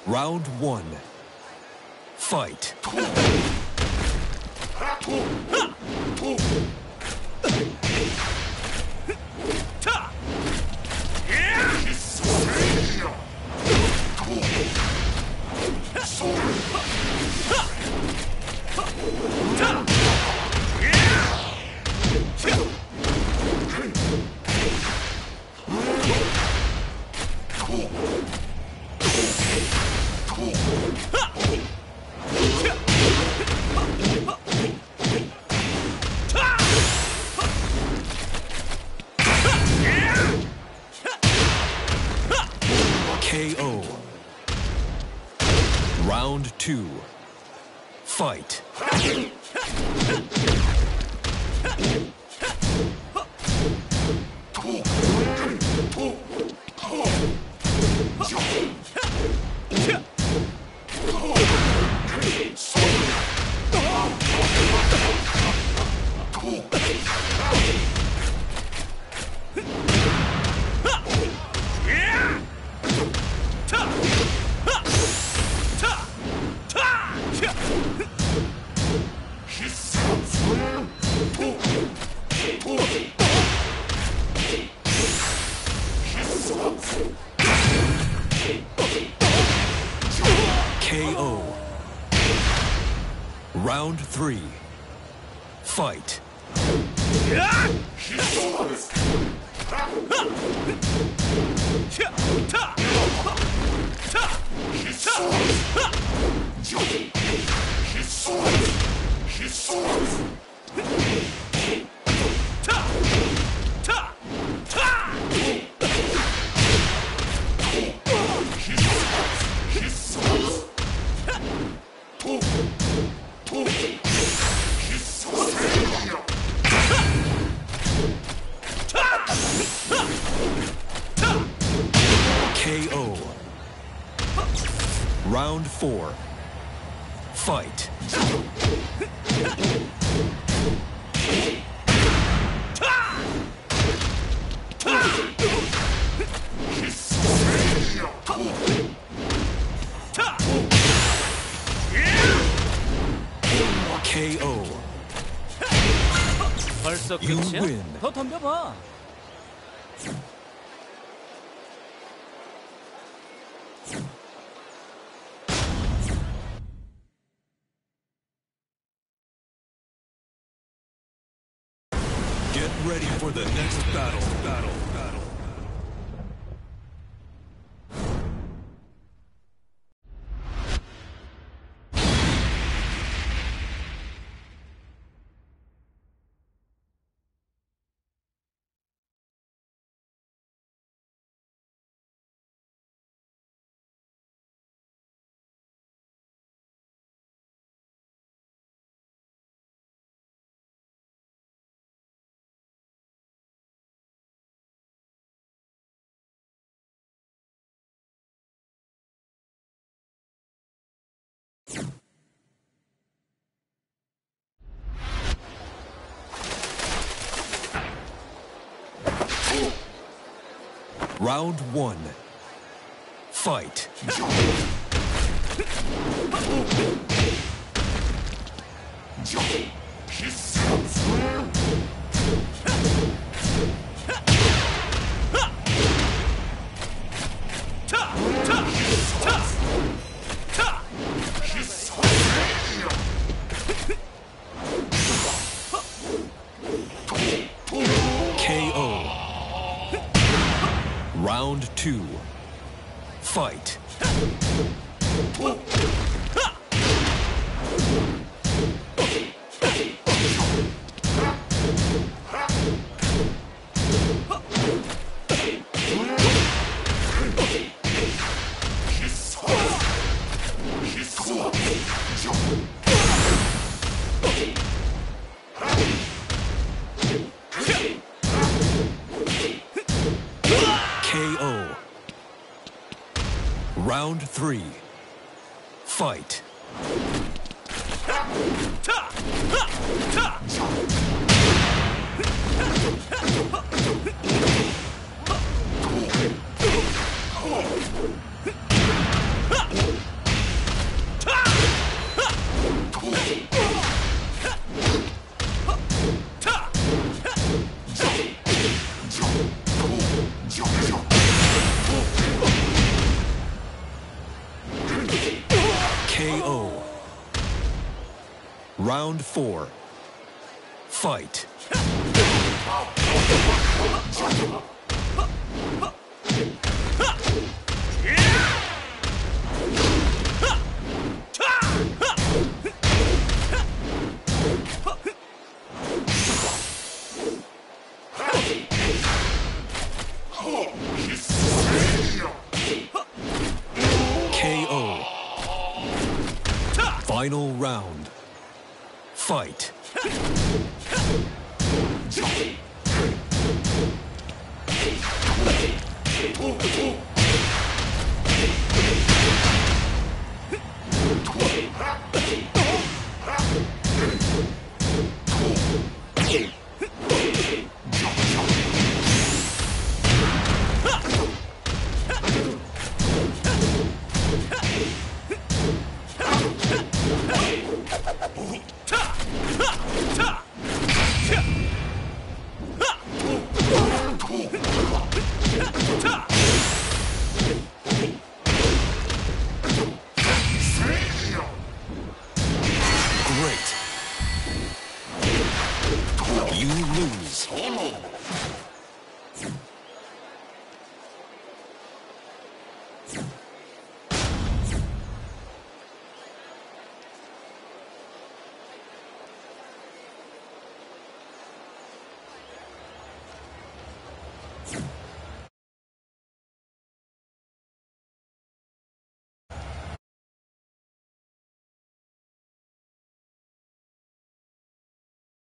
Round one. Fight. three. Four. Fight. KO. 벌써 끝이야? 더 덤벼봐. Round one. Fight. Three. Round four. Fight.